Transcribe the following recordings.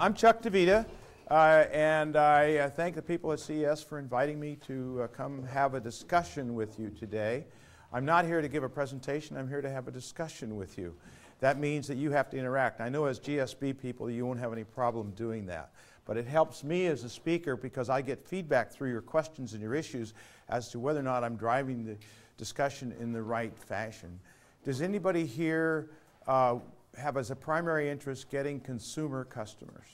I'm Chuck DeVita, uh, and I uh, thank the people at CES for inviting me to uh, come have a discussion with you today. I'm not here to give a presentation, I'm here to have a discussion with you. That means that you have to interact. I know as GSB people, you won't have any problem doing that. But it helps me as a speaker because I get feedback through your questions and your issues as to whether or not I'm driving the discussion in the right fashion. Does anybody here uh, have as a primary interest getting consumer customers.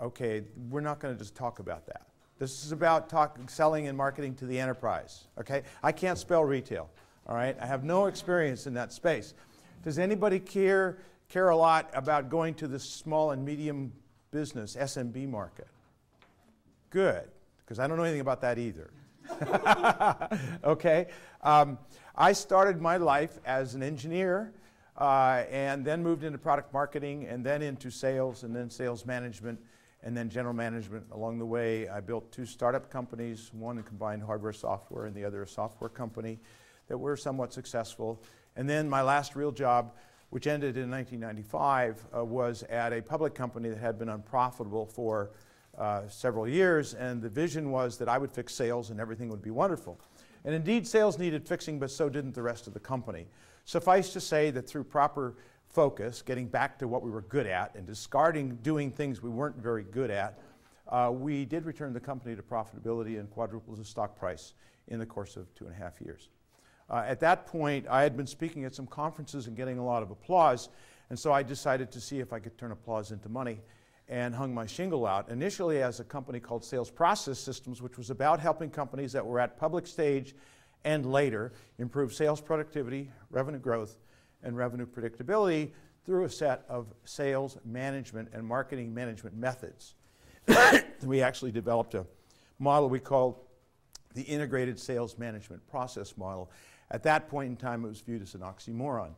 Okay, we're not going to just talk about that. This is about talk, selling and marketing to the enterprise. Okay, I can't spell retail. All right, I have no experience in that space. Does anybody care care a lot about going to the small and medium business SMB market? Good, because I don't know anything about that either. okay, um, I started my life as an engineer uh, and then moved into product marketing, and then into sales, and then sales management, and then general management. Along the way, I built two startup companies, one in combined hardware software, and the other a software company that were somewhat successful. And then my last real job, which ended in 1995, uh, was at a public company that had been unprofitable for uh, several years, and the vision was that I would fix sales and everything would be wonderful. And indeed, sales needed fixing, but so didn't the rest of the company. Suffice to say that through proper focus, getting back to what we were good at and discarding doing things we weren't very good at, uh, we did return the company to profitability and quadrupled the stock price in the course of two and a half years. Uh, at that point, I had been speaking at some conferences and getting a lot of applause, and so I decided to see if I could turn applause into money and hung my shingle out, initially as a company called Sales Process Systems, which was about helping companies that were at public stage and later improve sales productivity, revenue growth, and revenue predictability through a set of sales management and marketing management methods. we actually developed a model we called the integrated sales management process model. At that point in time, it was viewed as an oxymoron.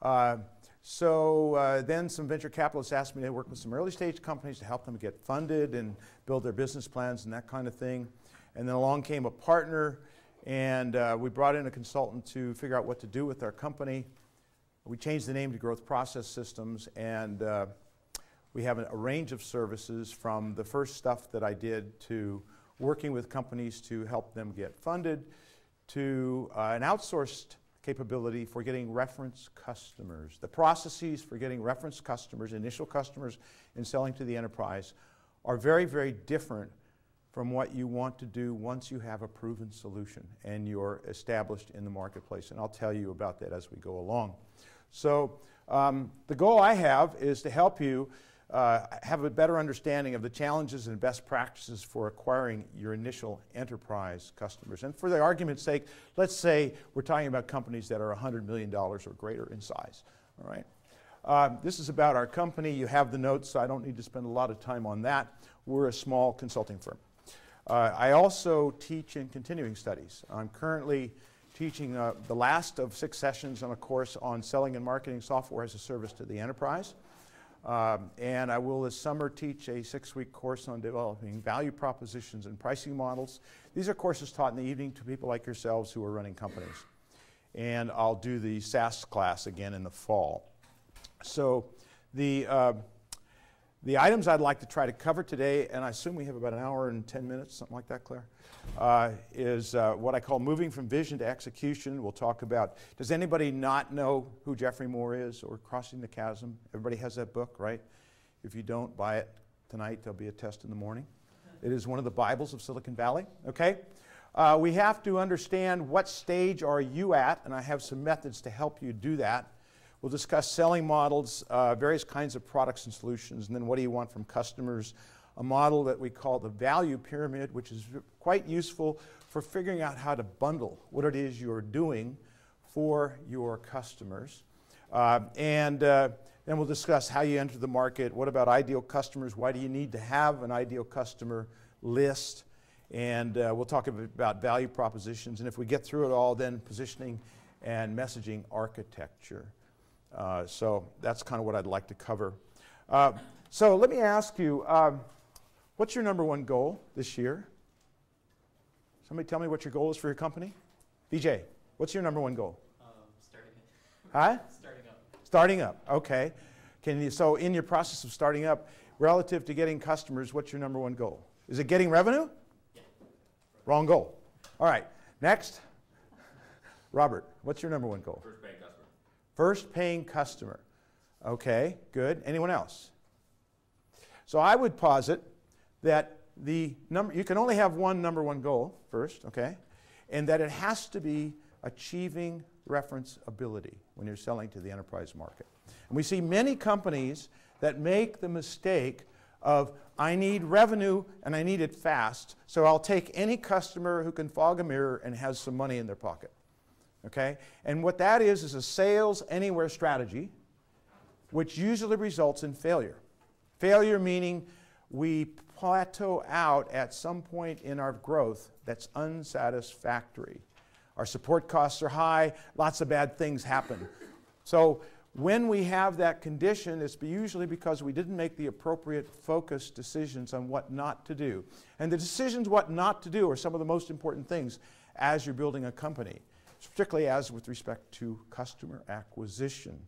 Uh, so uh, then some venture capitalists asked me to work with some early stage companies to help them get funded and build their business plans and that kind of thing. And then along came a partner and uh, we brought in a consultant to figure out what to do with our company. We changed the name to Growth Process Systems, and uh, we have a, range of services from the first stuff that I did to working with companies to help them get funded to uh, an outsourced capability for getting reference customers. The processes for getting reference customers, initial customers, and selling to the enterprise are very, very different from what you want to do once you have a proven solution and you're established in the marketplace. And I'll tell you about that as we go along. So um, the goal I have is to help you uh, have a better understanding of the challenges and best practices for acquiring your initial enterprise customers. And for the argument's sake, let's say we're talking about companies that are $100 million or greater in size. All right. Uh, this is about our company. You have the notes, so I don't need to spend a lot of time on that. We're a small consulting firm. Uh, I also teach in continuing studies. I'm currently teaching uh, the last of six sessions on a course on selling and marketing software as a service to the enterprise. Um, and I will this summer teach a six-week course on developing value propositions and pricing models. These are courses taught in the evening to people like yourselves who are running companies. And I'll do the SaaS class again in the fall. So the uh, the items I'd like to try to cover today, and I assume we have about an hour and 10 minutes, something like that, Claire, uh, is uh, what I call moving from vision to execution. We'll talk about does anybody not know who Geoffrey Moore is or Crossing the Chasm? Everybody has that book, right? If you don't buy it tonight, there'll be a test in the morning. It is one of the Bibles of Silicon Valley, okay? Uh, we have to understand what stage are you at, and I have some methods to help you do that. We'll discuss selling models, uh, various kinds of products and solutions, and then what do you want from customers. A model that we call the value pyramid, which is quite useful for figuring out how to bundle what it is you're doing for your customers. Uh, and uh, then we'll discuss how you enter the market. What about ideal customers? Why do you need to have an ideal customer list? And uh, we'll talk about value propositions. And if we get through it all, then positioning and messaging architecture. Uh, so that's kind of what I'd like to cover. Uh, so let me ask you, um, what's your number one goal this year? Somebody tell me what your goal is for your company? VJ, what's your number one goal? Um, starting Huh? Starting up. Starting up, okay. Can you, so in your process of starting up, relative to getting customers, what's your number one goal? Is it getting revenue? Wrong goal. All right, next. Robert, what's your number one goal? First paying customer. First paying customer. Okay, good. Anyone else? So I would posit that the number you can only have one number one goal first, okay? And that it has to be achieving reference ability when you're selling to the enterprise market. And we see many companies that make the mistake of I need revenue and I need it fast, so I'll take any customer who can fog a mirror and has some money in their pocket. Okay? And what that is is a sales anywhere strategy which usually results in failure. Failure meaning we plateau out at some point in our growth that's unsatisfactory. Our support costs are high, lots of bad things happen. So when we have that condition, it's usually because we didn't make the appropriate focused decisions on what not to do. And the decisions what not to do are some of the most important things as you're building a company, particularly as with respect to customer acquisition.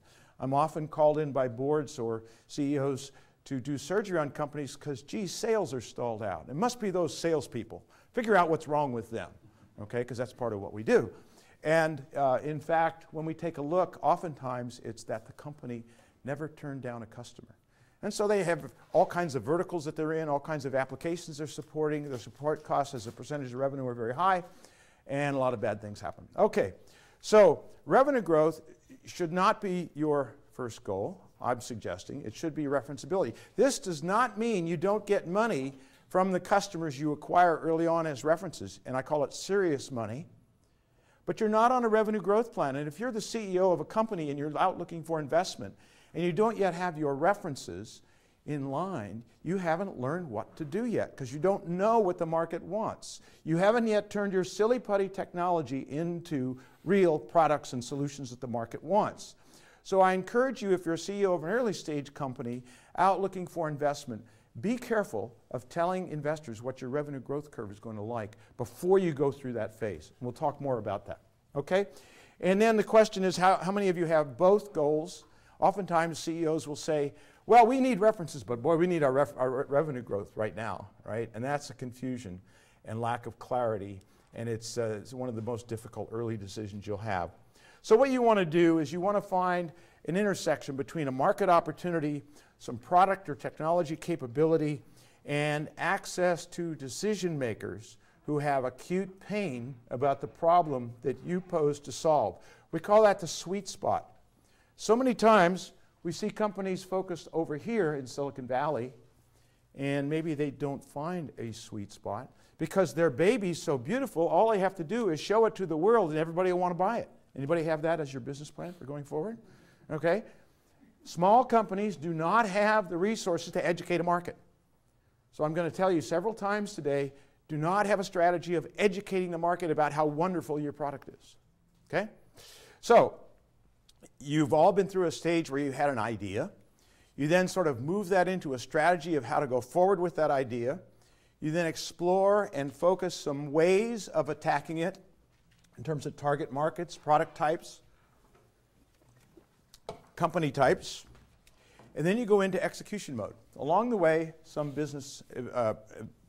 I'm often called in by boards or CEOs to do surgery on companies because, gee, sales are stalled out. It must be those salespeople. Figure out what's wrong with them, okay, because that's part of what we do. And uh, in fact, when we take a look, oftentimes it's that the company never turned down a customer. And so they have all kinds of verticals that they're in, all kinds of applications they're supporting. Their support costs as a percentage of revenue are very high, and a lot of bad things happen. Okay, so revenue growth should not be your first goal. I'm suggesting it should be referenceability. This does not mean you don't get money from the customers you acquire early on as references, and I call it serious money. But you're not on a revenue growth plan. And if you're the CEO of a company and you're out looking for investment and you don't yet have your references in line, you haven't learned what to do yet because you don't know what the market wants. You haven't yet turned your silly putty technology into real products and solutions that the market wants. So I encourage you, if you're a CEO of an early stage company out looking for investment, be careful of telling investors what your revenue growth curve is going to like before you go through that phase. We'll talk more about that. Okay? And then the question is how, how many of you have both goals? Oftentimes CEOs will say, well, we need references, but boy, we need our, our revenue growth right now, right? And that's a confusion and lack of clarity. And it's, uh, it's one of the most difficult early decisions you'll have. So, what you want to do is you want to find an intersection between a market opportunity, some product or technology capability, and access to decision makers who have acute pain about the problem that you pose to solve. We call that the sweet spot. So many times we see companies focused over here in Silicon Valley, and maybe they don't find a sweet spot because their baby's so beautiful, all they have to do is show it to the world and everybody will want to buy it. Anybody have that as your business plan for going forward? Okay? Small companies do not have the resources to educate a market. So I'm going to tell you several times today do not have a strategy of educating the market about how wonderful your product is. Okay? So, you've all been through a stage where you had an idea. You then sort of move that into a strategy of how to go forward with that idea. You then explore and focus some ways of attacking it in terms of target markets, product types, company types, and then you go into execution mode. Along the way, some business uh,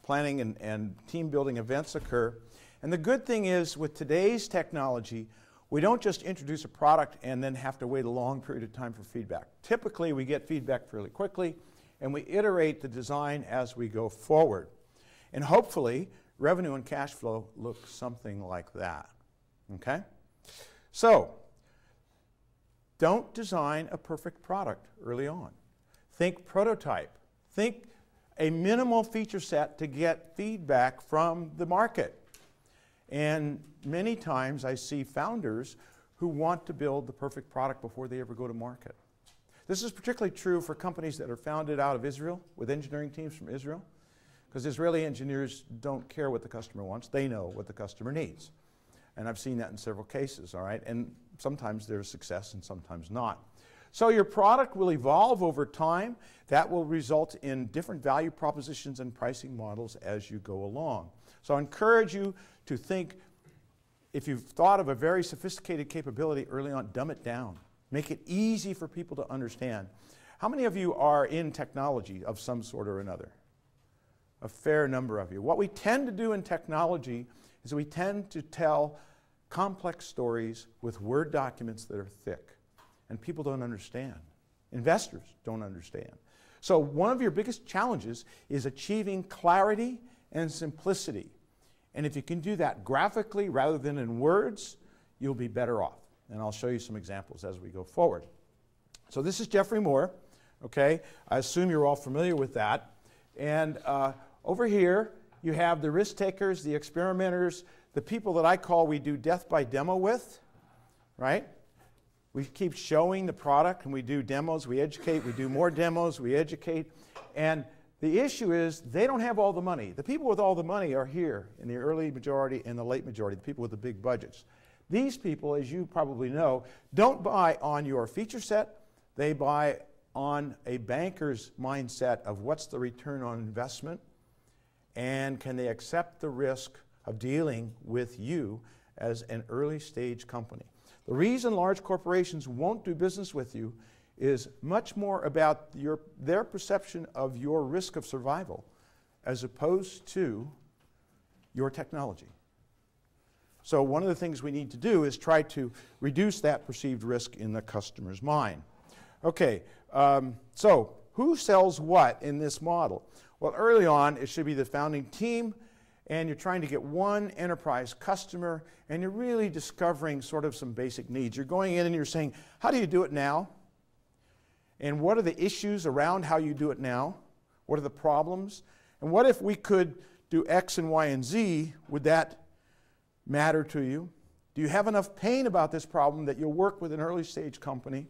planning and, and team building events occur. And the good thing is, with today's technology, we don't just introduce a product and then have to wait a long period of time for feedback. Typically, we get feedback fairly quickly, and we iterate the design as we go forward. And hopefully, revenue and cash flow look something like that. Okay? So, don't design a perfect product early on. Think prototype. Think a minimal feature set to get feedback from the market. And many times I see founders who want to build the perfect product before they ever go to market. This is particularly true for companies that are founded out of Israel with engineering teams from Israel, because Israeli engineers don't care what the customer wants, they know what the customer needs. And I've seen that in several cases, all right? And sometimes there's success and sometimes not. So your product will evolve over time. That will result in different value propositions and pricing models as you go along. So I encourage you to think if you've thought of a very sophisticated capability early on, dumb it down. Make it easy for people to understand. How many of you are in technology of some sort or another? A fair number of you. What we tend to do in technology is we tend to tell complex stories with Word documents that are thick, and people don't understand. Investors don't understand. So, one of your biggest challenges is achieving clarity and simplicity. And if you can do that graphically rather than in words, you'll be better off. And I'll show you some examples as we go forward. So, this is Geoffrey Moore. Okay, I assume you're all familiar with that. And uh, over here, you have the risk takers, the experimenters, the people that I call we do death by demo with, right? We keep showing the product and we do demos, we educate, we do more demos, we educate. And the issue is they don't have all the money. The people with all the money are here in the early majority and the late majority, the people with the big budgets. These people, as you probably know, don't buy on your feature set, they buy on a banker's mindset of what's the return on investment and can they accept the risk of dealing with you as an early stage company. The reason large corporations won't do business with you is much more about your, their perception of your risk of survival as opposed to your technology. So, one of the things we need to do is try to reduce that perceived risk in the customer's mind. Okay, um, so who sells what in this model? Well, early on, it should be the founding team, and you're trying to get one enterprise customer, and you're really discovering sort of some basic needs. You're going in and you're saying, How do you do it now? And what are the issues around how you do it now? What are the problems? And what if we could do X and Y and Z? Would that matter to you? Do you have enough pain about this problem that you'll work with an early stage company?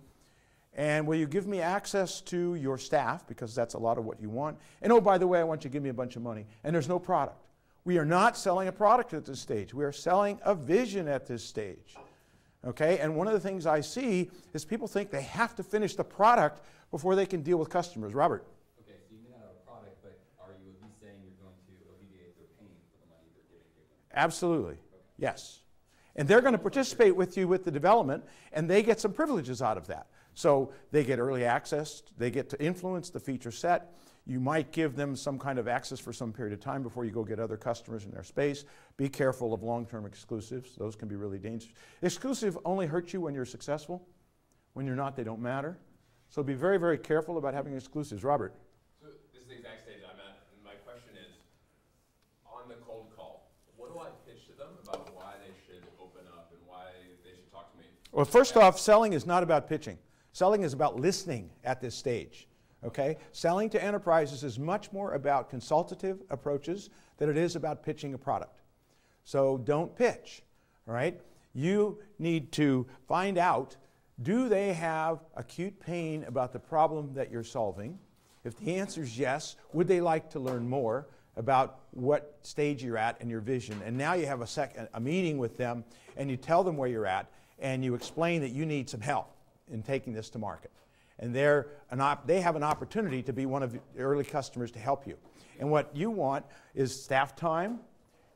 And will you give me access to your staff, because that's a lot of what you want? And oh, by the way, I want you to give me a bunch of money. And there's no product. We are not selling a product at this stage. We are selling a vision at this stage. Okay? And one of the things I see is people think they have to finish the product before they can deal with customers. Robert. Okay, so you may not have a product, but are you at least saying you're going to alleviate their pain for the money they're giving you? Absolutely. Okay. Yes. And they're going to participate with you with the development, and they get some privileges out of that. So they get early access, they get to influence the feature set. You might give them some kind of access for some period of time before you go get other customers in their space. Be careful of long term exclusives, those can be really dangerous. Exclusive only hurt you when you're successful. When you're not, they don't matter. So be very, very careful about having exclusives. Robert. So this is the exact stage I'm at. And my question is on the cold call, what do I pitch to them about why they should open up and why they should talk to me? Well, first off, selling is not about pitching. Selling is about listening at this stage. Okay? Selling to enterprises is much more about consultative approaches than it is about pitching a product. So don't pitch. All right? You need to find out do they have acute pain about the problem that you're solving? If the answer is yes, would they like to learn more about what stage you're at and your vision? And now you have a, sec- a meeting with them and you tell them where you're at and you explain that you need some help in taking this to market. And they're they have an opportunity to be one of the early customers to help you. And what you want is staff time,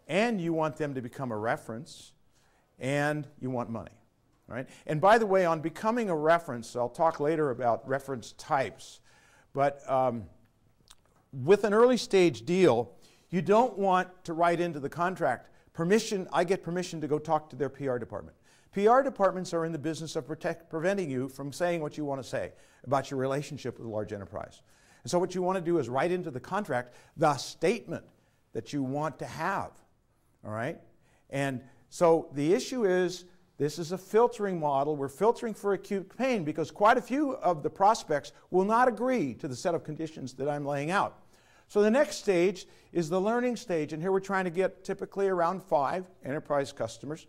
and you want them to become a reference, and you want money. Right? And by the way, on becoming a reference, I'll talk later about reference types, but um, with an early stage deal, you don't want to write into the contract permission, I get permission to go talk to their PR department. PR departments are in the business of protect, preventing you from saying what you want to say about your relationship with a large enterprise. And so, what you want to do is write into the contract the statement that you want to have. All right? And so, the issue is this is a filtering model. We're filtering for acute pain because quite a few of the prospects will not agree to the set of conditions that I'm laying out. So the next stage is the learning stage, and here we're trying to get typically around five enterprise customers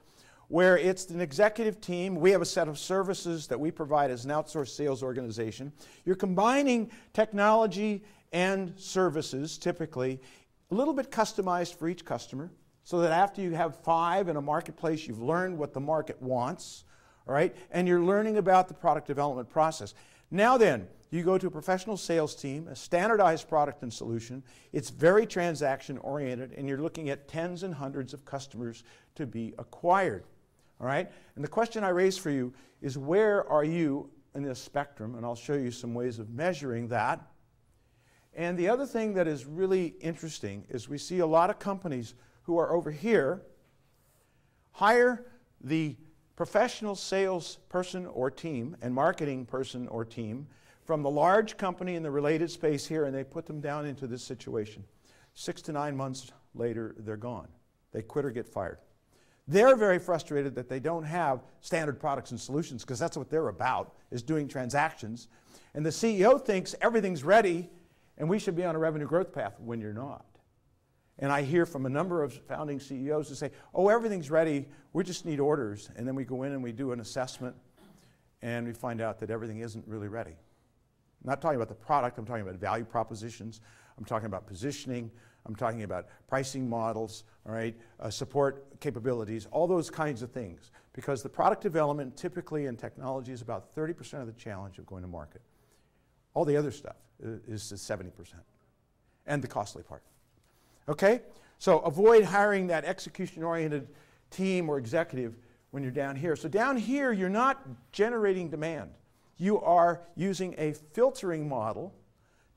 where it's an executive team. We have a set of services that we provide as an outsourced sales organization. You're combining technology and services, typically, a little bit customized for each customer, so that after you have five in a marketplace, you've learned what the market wants, all right, and you're learning about the product development process. Now then, you go to a professional sales team, a standardized product and solution. It's very transaction oriented, and you're looking at tens and hundreds of customers to be acquired. All right? And the question I raise for you is where are you in this spectrum, and I'll show you some ways of measuring that. And the other thing that is really interesting is we see a lot of companies who are over here hire the professional sales person or team and marketing person or team from the large company in the related space here, and they put them down into this situation. Six to nine months later, they're gone. They quit or get fired. They're very frustrated that they don't have standard products and solutions because that's what they're about, is doing transactions. And the CEO thinks everything's ready and we should be on a revenue growth path when you're not. And I hear from a number of founding CEOs who say, oh, everything's ready, we just need orders. And then we go in and we do an assessment and we find out that everything isn't really ready. I'm not talking about the product, I'm talking about value propositions, I'm talking about positioning, I'm talking about pricing models, all right, uh, support capabilities, all those kinds of things. Because the product development typically in technology is about 30% of the challenge of going to market. All the other stuff is, is 70%, and the costly part. Okay? So avoid hiring that execution oriented team or executive when you're down here. So down here, you're not generating demand. You are using a filtering model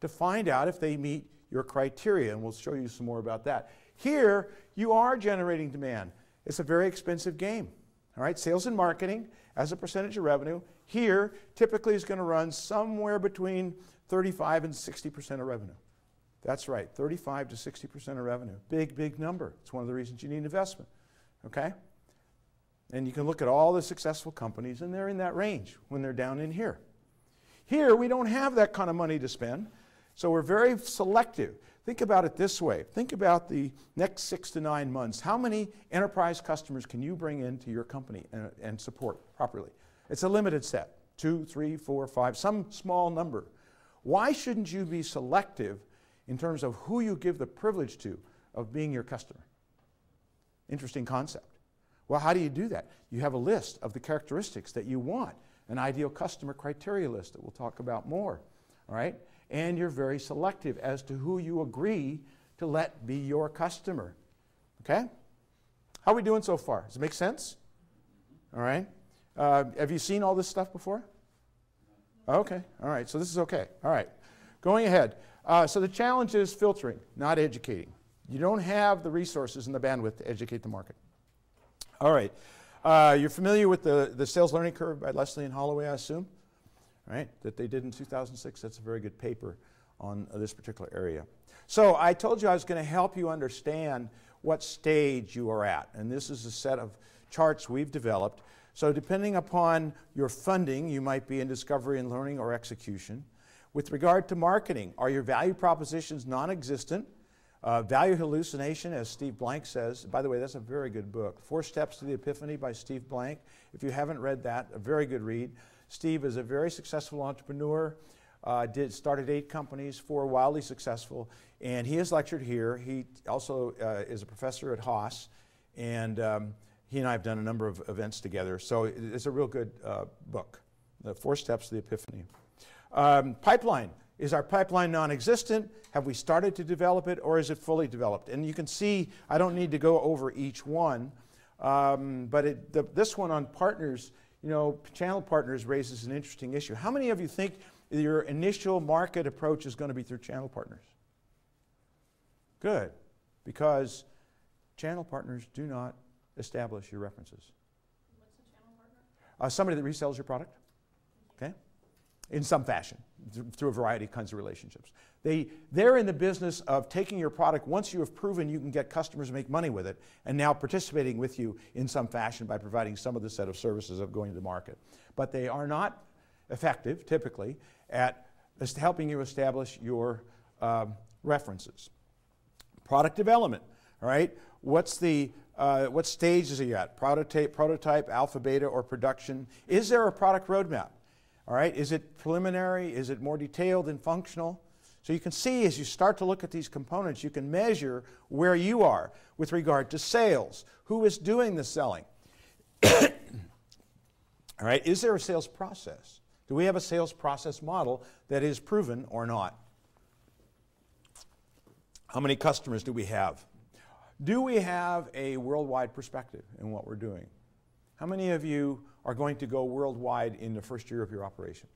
to find out if they meet your criteria, and we'll show you some more about that. Here, you are generating demand. It's a very expensive game. All right, sales and marketing as a percentage of revenue here typically is going to run somewhere between 35 and 60% of revenue. That's right, 35 to 60% of revenue. Big, big number. It's one of the reasons you need investment. Okay? And you can look at all the successful companies, and they're in that range when they're down in here. Here, we don't have that kind of money to spend. So we're very selective. Think about it this way. Think about the next six to nine months. How many enterprise customers can you bring into your company and, and support properly? It's a limited set two, three, four, five, some small number. Why shouldn't you be selective in terms of who you give the privilege to of being your customer? Interesting concept. Well, how do you do that? You have a list of the characteristics that you want, an ideal customer criteria list that we'll talk about more. All right? And you're very selective as to who you agree to let be your customer. Okay? How are we doing so far? Does it make sense? All right. Uh, have you seen all this stuff before? Okay. All right. So this is okay. All right. Going ahead. Uh, so the challenge is filtering, not educating. You don't have the resources and the bandwidth to educate the market. All right. Uh, you're familiar with the, the sales learning curve by Leslie and Holloway, I assume? Right, that they did in 2006. That's a very good paper on uh, this particular area. So I told you I was going to help you understand what stage you are at. And this is a set of charts we've developed. So depending upon your funding, you might be in discovery and learning or execution. With regard to marketing, are your value propositions non-existent? Uh, value hallucination, as Steve Blank says. By the way, that's a very good book. Four Steps to the Epiphany by Steve Blank. If you haven't read that, a very good read. Steve is a very successful entrepreneur. Uh, did started eight companies, four wildly successful, and he has lectured here. He also uh, is a professor at Haas, and um, he and I have done a number of events together. So it's a real good uh, book, The Four Steps to the Epiphany. Um, pipeline. Is our pipeline non existent? Have we started to develop it, or is it fully developed? And you can see, I don't need to go over each one, um, but it, the, this one on partners you know, channel partners raises an interesting issue. How many of you think your initial market approach is going to be through channel partners? Good, because channel partners do not establish your references. What's a channel partner? Uh, somebody that resells your product, okay, in some fashion, through a variety of kinds of relationships. They, they're in the business of taking your product once you have proven you can get customers to make money with it, and now participating with you in some fashion by providing some of the set of services of going to the market. But they are not effective, typically, at helping you establish your um, references. Product development, all right? What's the uh, what stage is he at? Prototype, prototype, alpha, beta, or production? Is there a product roadmap? All right, is it preliminary? Is it more detailed and functional? So you can see as you start to look at these components, you can measure where you are with regard to sales. Who is doing the selling? All right, is there a sales process? Do we have a sales process model that is proven or not? How many customers do we have? Do we have a worldwide perspective in what we're doing? How many of you are going to go worldwide in the first year of your operation?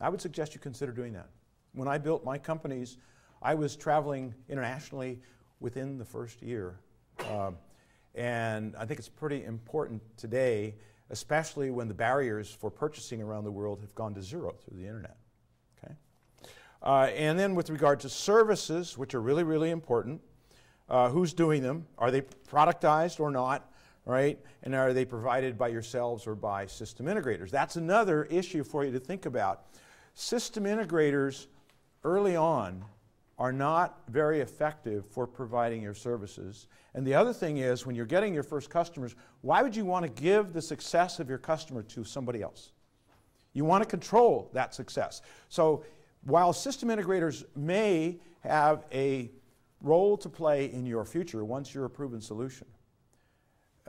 I would suggest you consider doing that. When I built my companies, I was traveling internationally within the first year. Um, and I think it's pretty important today, especially when the barriers for purchasing around the world have gone to zero through the internet. Okay? Uh, and then with regard to services, which are really, really important, uh, who's doing them? Are they productized or not? Right? And are they provided by yourselves or by system integrators? That's another issue for you to think about. System integrators early on are not very effective for providing your services. And the other thing is, when you're getting your first customers, why would you want to give the success of your customer to somebody else? You want to control that success. So while system integrators may have a role to play in your future once you're a proven solution,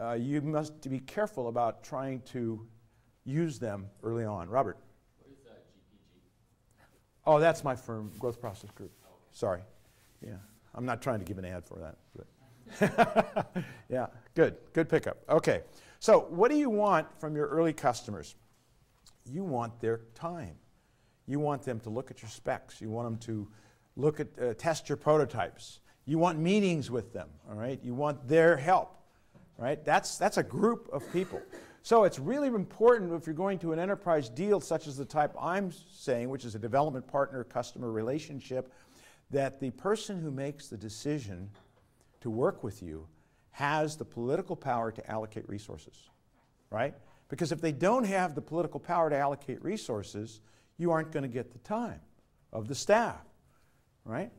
uh, you must be careful about trying to use them early on. Robert. What is uh, GPG? Oh, that's my firm, Growth Process Group. Sorry. Yeah. I'm not trying to give an ad for that. Yeah, good. Good pickup. Okay. So, what do you want from your early customers? You want their time. You want them to look at your specs. You want them to look at uh, test your prototypes. You want meetings with them, all right? You want their help, right? That's that's a group of people. So it's really important if you're going to an enterprise deal such as the type I'm saying, which is a development partner customer relationship, that the person who makes the decision to work with you has the political power to allocate resources, right? Because if they don't have the political power to allocate resources, you aren't going to get the time of the staff, right?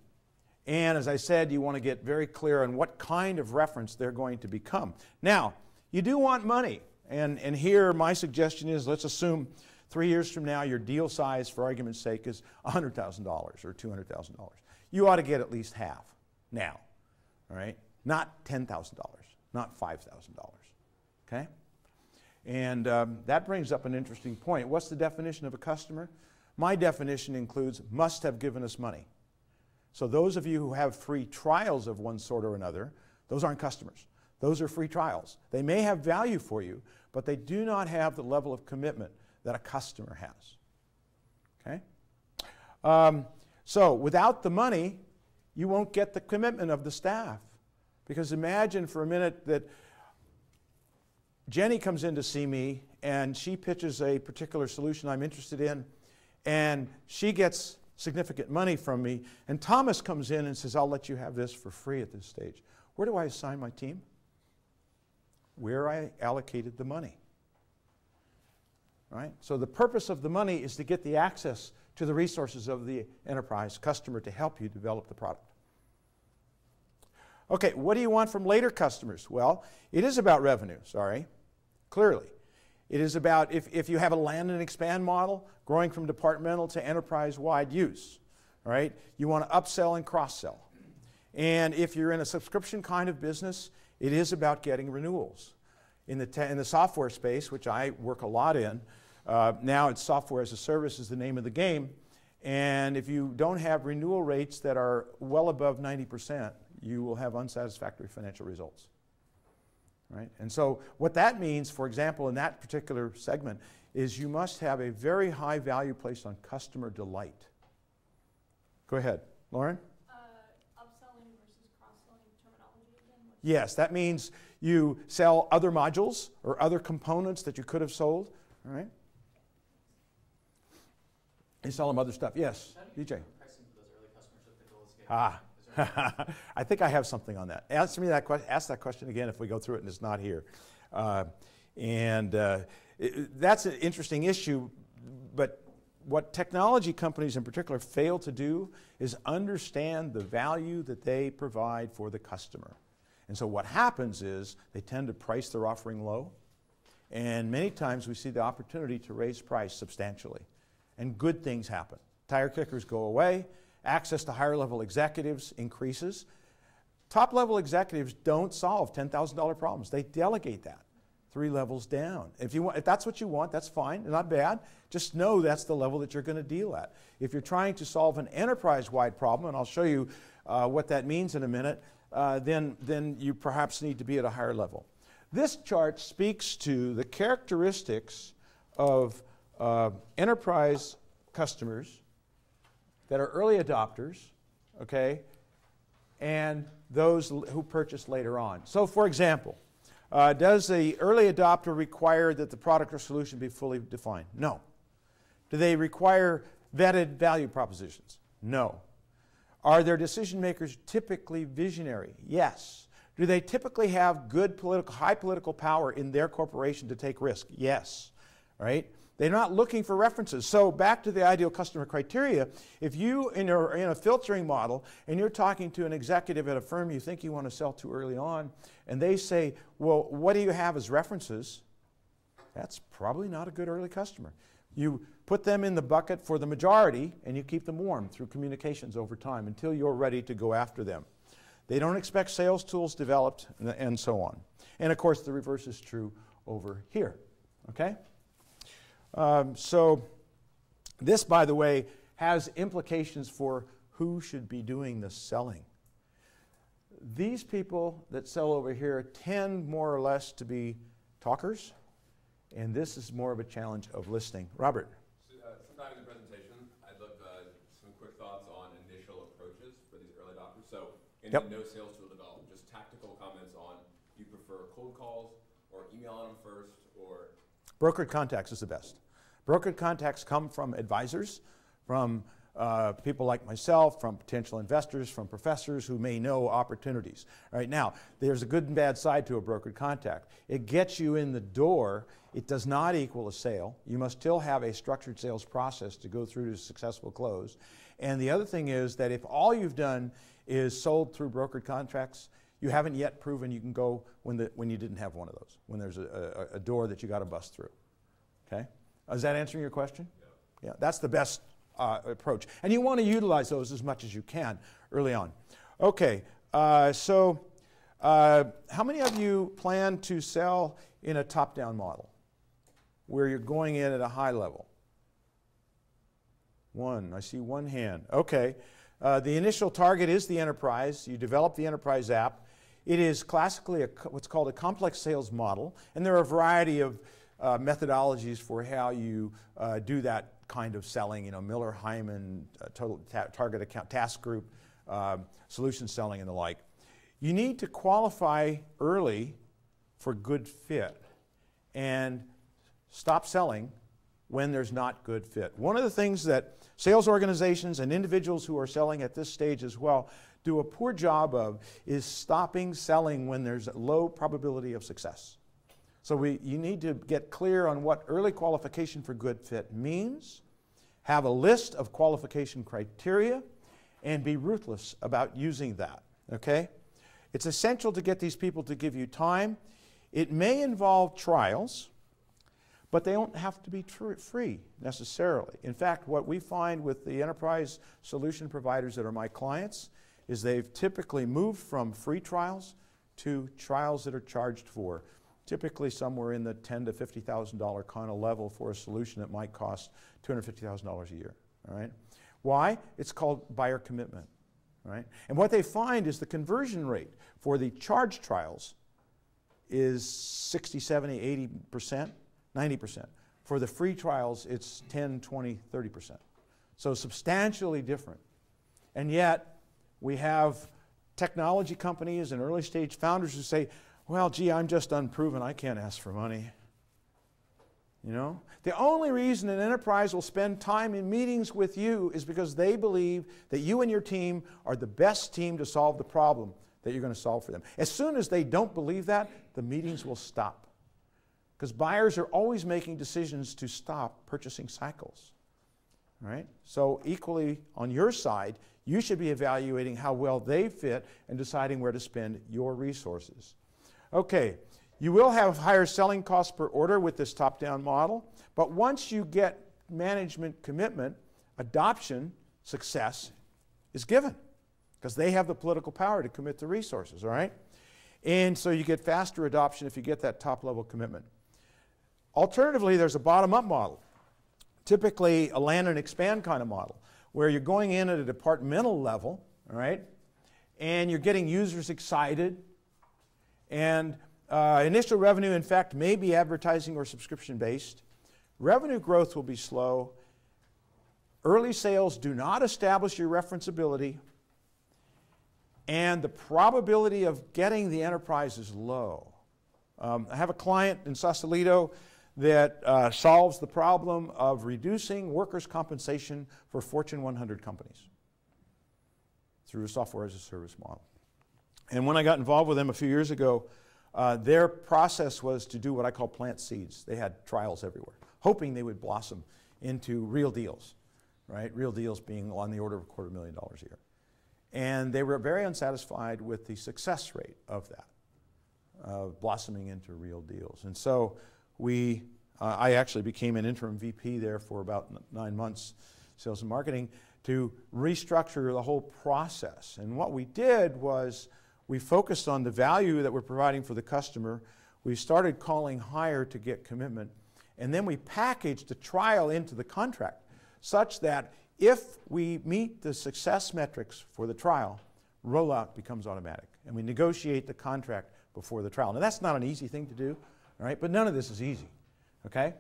And as I said, you want to get very clear on what kind of reference they're going to become. Now, you do want money. And, and here, my suggestion is let's assume three years from now your deal size, for argument's sake, is $100,000 or $200,000 you ought to get at least half now, all right? Not $10,000, not $5,000, okay? And um, that brings up an interesting point. What's the definition of a customer? My definition includes must have given us money. So those of you who have free trials of one sort or another, those aren't customers. Those are free trials. They may have value for you, but they do not have the level of commitment that a customer has. Okay? Um, so without the money, you won't get the commitment of the staff. Because imagine for a minute that Jenny comes in to see me and she pitches a particular solution I'm interested in, and she gets significant money from me, and Thomas comes in and says, I'll let you have this for free at this stage. Where do I assign my team? Where I allocated the money. Right? So the purpose of the money is to get the access to the resources of the enterprise customer to help you develop the product. Okay, what do you want from later customers? Well, it is about revenue, sorry, clearly. It is about if, if you have a land and expand model, growing from departmental to enterprise wide use, right? You want to upsell and cross sell. And if you're in a subscription kind of business, it is about getting renewals. In the, in the software space, which I work a lot in, uh, now it's software as a service is the name of the game. And if you don't have renewal rates that are well above 90%, you will have unsatisfactory financial results. Right? And so what that means, for example, in that particular segment, is you must have a very high value placed on customer delight. Go ahead. Lauren? Uh, upselling versus cross-selling terminology again? What's- Yes, that means you sell other modules or other components that you could have sold. All right? You sell them other stuff. Yes, DJ. pricing for those early customers if the goal is getting? Ah. I think I have something on that. Ask me that question. Ask that question again if we go through it and it's not here. Uh, and uh, it, that's an interesting issue. But what technology companies in particular fail to do is understand the value that they provide for the customer. And so what happens is they tend to price their offering low, and many times we see the opportunity to raise price substantially, and good things happen. Tire kickers go away, access to higher level executives increases. Top level executives don't solve $10,000 problems, they delegate that three levels down. If, you want, if that's what you want, that's fine, not bad. Just know that's the level that you're going to deal at. If you're trying to solve an enterprise wide problem, and I'll show you uh, what that means in a minute, uh, then, then you perhaps need to be at a higher level. This chart speaks to the characteristics of uh, enterprise customers that are early adopters, okay, and those who purchase later on. So, for example, uh, does the early adopter require that the product or solution be fully defined? No. Do they require vetted value propositions? No. Are their decision makers typically visionary? Yes. Do they typically have good political, high political power in their corporation to take risk? Yes. Right? They're not looking for references. So back to the ideal customer criteria, if you in a, in a filtering model and you're talking to an executive at a firm you think you want to sell to early on, and they say, "Well, what do you have as references?" That's probably not a good early customer. You put them in the bucket for the majority and you keep them warm through communications over time until you're ready to go after them. They don't expect sales tools developed and- so on. And of course, the reverse is true over here. Okay? Um, so, this, by the way, has implications for who should be doing the selling. These people that sell over here tend more or less to be talkers, and this is more of a challenge of listening. Robert. So, uh, Sometime in the presentation, I'd love uh, some quick thoughts on initial approaches for these early adopters. In Yep. no sales tool development, just tactical comments on, do you prefer cold calls or emailing them first or Brokered contacts is the best. Brokered contacts come from advisors, from uh, people like myself, from potential investors, from professors who may know opportunities. All right, now, there's a good and bad side to a brokered contact. It gets you in the door. It does not equal a sale. You must still have a structured sales process to go through to a successful close. And the other thing is that if all you've done is sold through brokered contracts, you haven't yet proven you can go when, the, when you didn't have one of those, when there's a, a, a door that you got to bust through. Okay? Is that answering your question? Yeah. that's the best uh, approach. And you want to utilize those as much as you can early on. Okay, uh, so uh, how many of you plan to sell in a top down model where you're going in at a high level? One, I see one hand. Okay. Uh, the initial target is the enterprise. You develop the enterprise app. It is classically a, what's called a complex sales model, and there are a variety of uh, methodologies for how you uh, do that kind of selling. You know, Miller, Heiman, uh, total ta- target account, task group, uh, solution selling, and the like. You need to qualify early for good fit, and stop selling when there's not good fit. One of the things that sales organizations and individuals who are selling at this stage as well do a poor job of is stopping selling when there's a low probability of success. So we, you need to get clear on what early qualification for good fit means, have a list of qualification criteria, and be ruthless about using that. Okay? It's essential to get these people to give you time. It may involve trials, but they don't have to be free necessarily. In fact, what we find with the enterprise solution providers that are my clients is they've typically moved from free trials to trials that are charged for, typically somewhere in the ten to fifty thousand dollar kind of level for a solution that might cost two hundred fifty thousand dollars a year. All right, why? It's called buyer commitment. Right, and what they find is the conversion rate for the charge trials is 60, 70, 80 percent. 90%. For the free trials, it's 10, 20, 30%. So substantially different. And yet, we have technology companies and early stage founders who say, well, gee, I'm just unproven. I can't ask for money. You know? The only reason an enterprise will spend time in meetings with you is because they believe that you and your team are the best team to solve the problem that you're going to solve for them. As soon as they don't believe that, the meetings will stop. Because buyers are always making decisions to stop purchasing cycles. Right? So, equally on your side, you should be evaluating how well they fit and deciding where to spend your resources. Okay, you will have higher selling costs per order with this top down model, but once you get management commitment, adoption success is given because they have the political power to commit the resources, all right? And so you get faster adoption if you get that top level commitment. Alternatively, there's a bottom up model, typically a land and expand kind of model, where you're going in at a departmental level, all right, and you're getting users excited, and Uh, initial revenue, in fact, may be advertising or subscription based. Revenue growth will be slow. Early sales do not establish your referenceability. And the probability of getting the enterprise is low. Um, I have a client in Sausalito that uh, solves the problem of reducing workers' compensation for Fortune 100 companies through a software as a service model. And when I got involved with them a few years ago, uh, their process was to do what I call plant seeds. They had trials everywhere, hoping they would blossom into real deals, right? Real deals being on the order of a quarter million dollars a year. And they were very unsatisfied with the success rate of that, uh, blossoming into real deals. And so we, uh, I actually became an interim VP there for about nine months, sales and marketing, to restructure the whole process. And what we did was we focused on the value that we're providing for the customer. We started calling higher to get commitment. And then we packaged the trial into the contract such that if we meet the success metrics for the trial, rollout becomes automatic. And we negotiate the contract before the trial. Now, that's not an easy thing to do, all right? But none of this is easy, okay?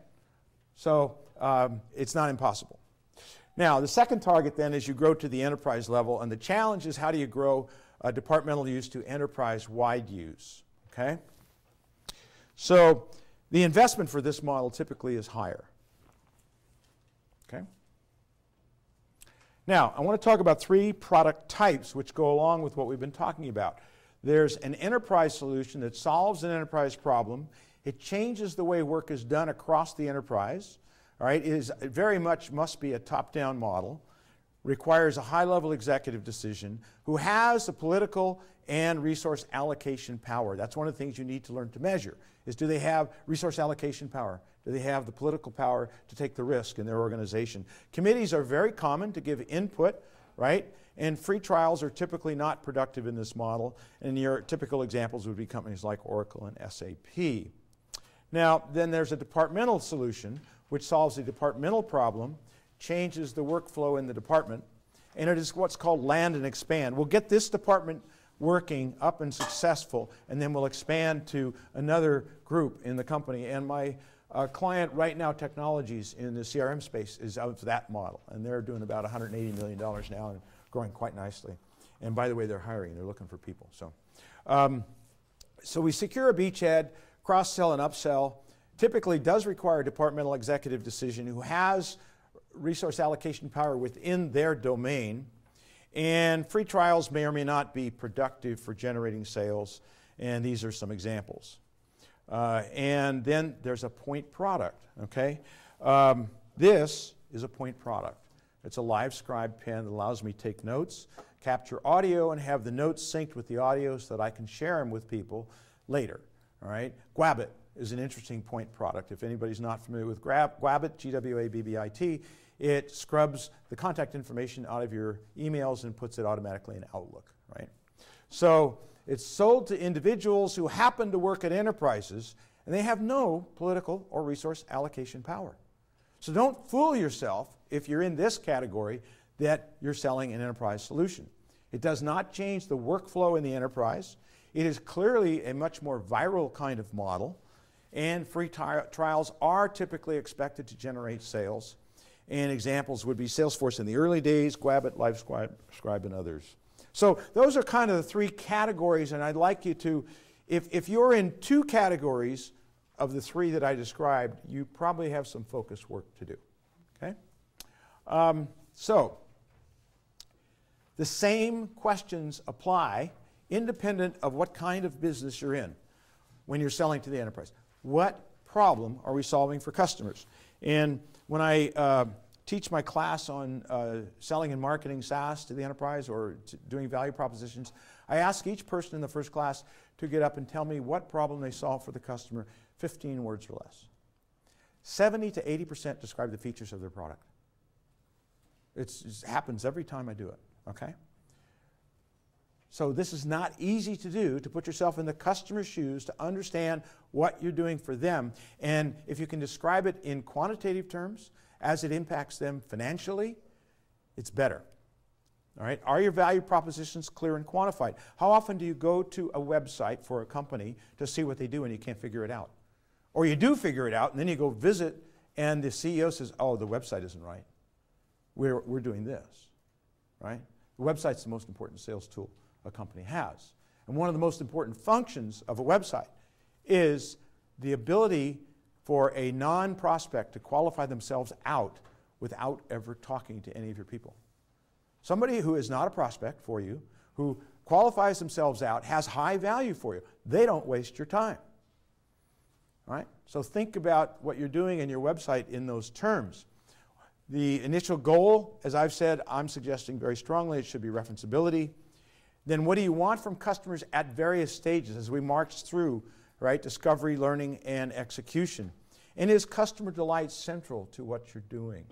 So um, it's not impossible. Now, the second target then is you grow to the enterprise level, and the challenge is how do you grow uh, departmental use to enterprise wide use, okay? So the investment for this model typically is higher, okay? Now, I want to talk about three product types which go along with what we've been talking about. There's an enterprise solution that solves an enterprise problem. It changes the way work is done across the enterprise. All right, it, is, it very much must be a top-down model. Requires a high-level executive decision who has the political and resource allocation power. That's one of the things you need to learn to measure. Is do they have resource allocation power? Do they have the political power to take the risk in their organization? Committees are very common to give input, right? And free trials are typically not productive in this model. And your typical examples would be companies like Oracle and SAP. Now, then there's a departmental solution which solves the departmental problem, changes the workflow in the department, and it is what's called land and expand. We'll get this department working up and successful, and then we'll expand to another group in the company. And my uh, client right now, Technologies in the CRM space, is of that model, and they're doing about $180 million now and growing quite nicely. And by the way, they're hiring; they're looking for people. So, um, so we secure a beachhead, cross sell and upsell. Typically, does require a departmental executive decision who has resource allocation power within their domain. And free trials may or may not be productive for generating sales, and these are some examples. Uh, and then there's a point product, okay? Um, this is a point product. It's a live scribe pen that allows me to take notes, capture audio, and have the notes synced with the audio so that I can share them with people later, all right? Gwabbit is an interesting point product. If anybody's not familiar with Grab, Gwabbit, G-W-A-B-B-I-T, it scrubs the contact information out of your emails and puts it automatically in Outlook, right? So it's sold to individuals who happen to work at enterprises and they have no political or resource allocation power. So don't fool yourself if you're in this category that you're selling an enterprise solution. It does not change the workflow in the enterprise. It is clearly a much more viral kind of model, and free tri- trials are typically expected to generate sales. And examples would be Salesforce in the early days, Gwabbit, LiveScribe, and others. So those are kind of the three categories, and I'd like you to, if, if you're in two categories of the three that I described, you probably have some focus work to do. Okay? Um, so, the same questions apply independent of what kind of business you're in when you're selling to the enterprise. What problem are we solving for customers? And when I uh, teach my class on uh, selling and marketing SaaS to the enterprise or doing value propositions, I ask each person in the first class to get up and tell me what problem they solve for the customer, 15 words or less. 70 to 80% describe the features of their product. It's, it happens every time I do it, okay? So this is not easy to do, to put yourself in the customer's shoes, to understand what you're doing for them. And if you can describe it in quantitative terms, as it impacts them financially, it's better. All right? Are your value propositions clear and quantified? How often do you go to a website for a company to see what they do and you can't figure it out? Or you do figure it out and then you go visit and the CEO says, oh, the website isn't right. We're, we're doing this, right? The website's the most important sales tool a company has. And one of the most important functions of a website is the ability for a non prospect to qualify themselves out without ever talking to any of your people. Somebody who is not a prospect for you, who qualifies themselves out, has high value for you. They don't waste your time. All right? So think about what you're doing in your website in those terms. The initial goal, as I've said, I'm suggesting very strongly it should be referenceability. Then what do you want from customers at various stages as we march through, right? Discovery, learning, and execution. And is customer delight central to what you're doing?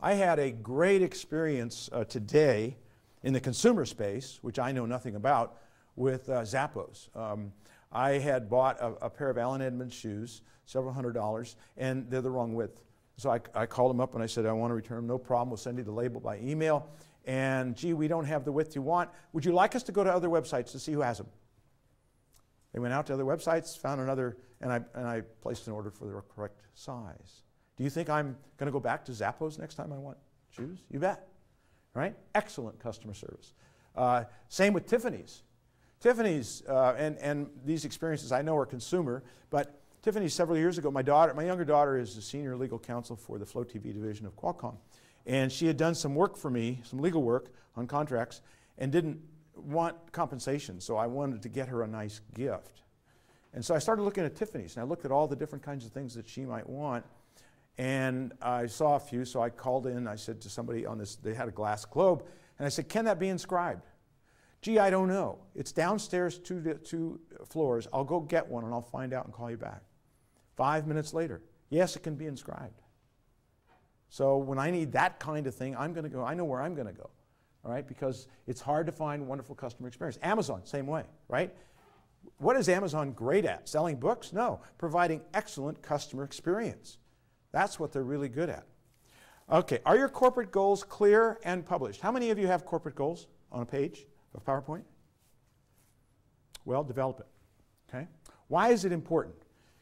I had a great experience uh, today in the consumer space, which I know nothing about, with uh, Zappos. Um, I had bought a, a, pair of Allen Edmonds shoes, several hundred dollars, and they're the wrong width. So I, I called them up and I said, I want to return them. No problem. We'll send you the label by email. And gee, we don't have the width you want. Would you like us to go to other websites to see who has them? They went out to other websites, found another, and I, and I placed an order for the correct size. Do you think I'm going to go back to Zappos next time I want shoes? You bet. Right? Excellent customer service. Uh, same with Tiffany's. Tiffany's, uh, and, and these experiences I know are consumer, but Tiffany's several years ago, my daughter, my younger daughter is the senior legal counsel for the FLO TV division of Qualcomm. And she had done some work for me, some legal work on contracts, and didn't want compensation. So I wanted to get her a nice gift. And so I started looking at Tiffany's, and I looked at all the different kinds of things that she might want. And I saw a few, so I called in. I said to somebody on this, they had a glass globe, and I said, Can that be inscribed? Gee, I don't know. It's downstairs two, two floors. I'll go get one and I'll find out and call you back. Five minutes later, yes, it can be inscribed. So when I need that kind of thing, I'm going to go, I know where I'm going to go, all right, because it's hard to find wonderful customer experience. Amazon, same way, right? What is Amazon great at? Selling books? No, providing excellent customer experience. That's what they're really good at. Okay, are your corporate goals clear and published? How many of you have corporate goals on a page of PowerPoint? Well, develop it. Okay? Why is it important?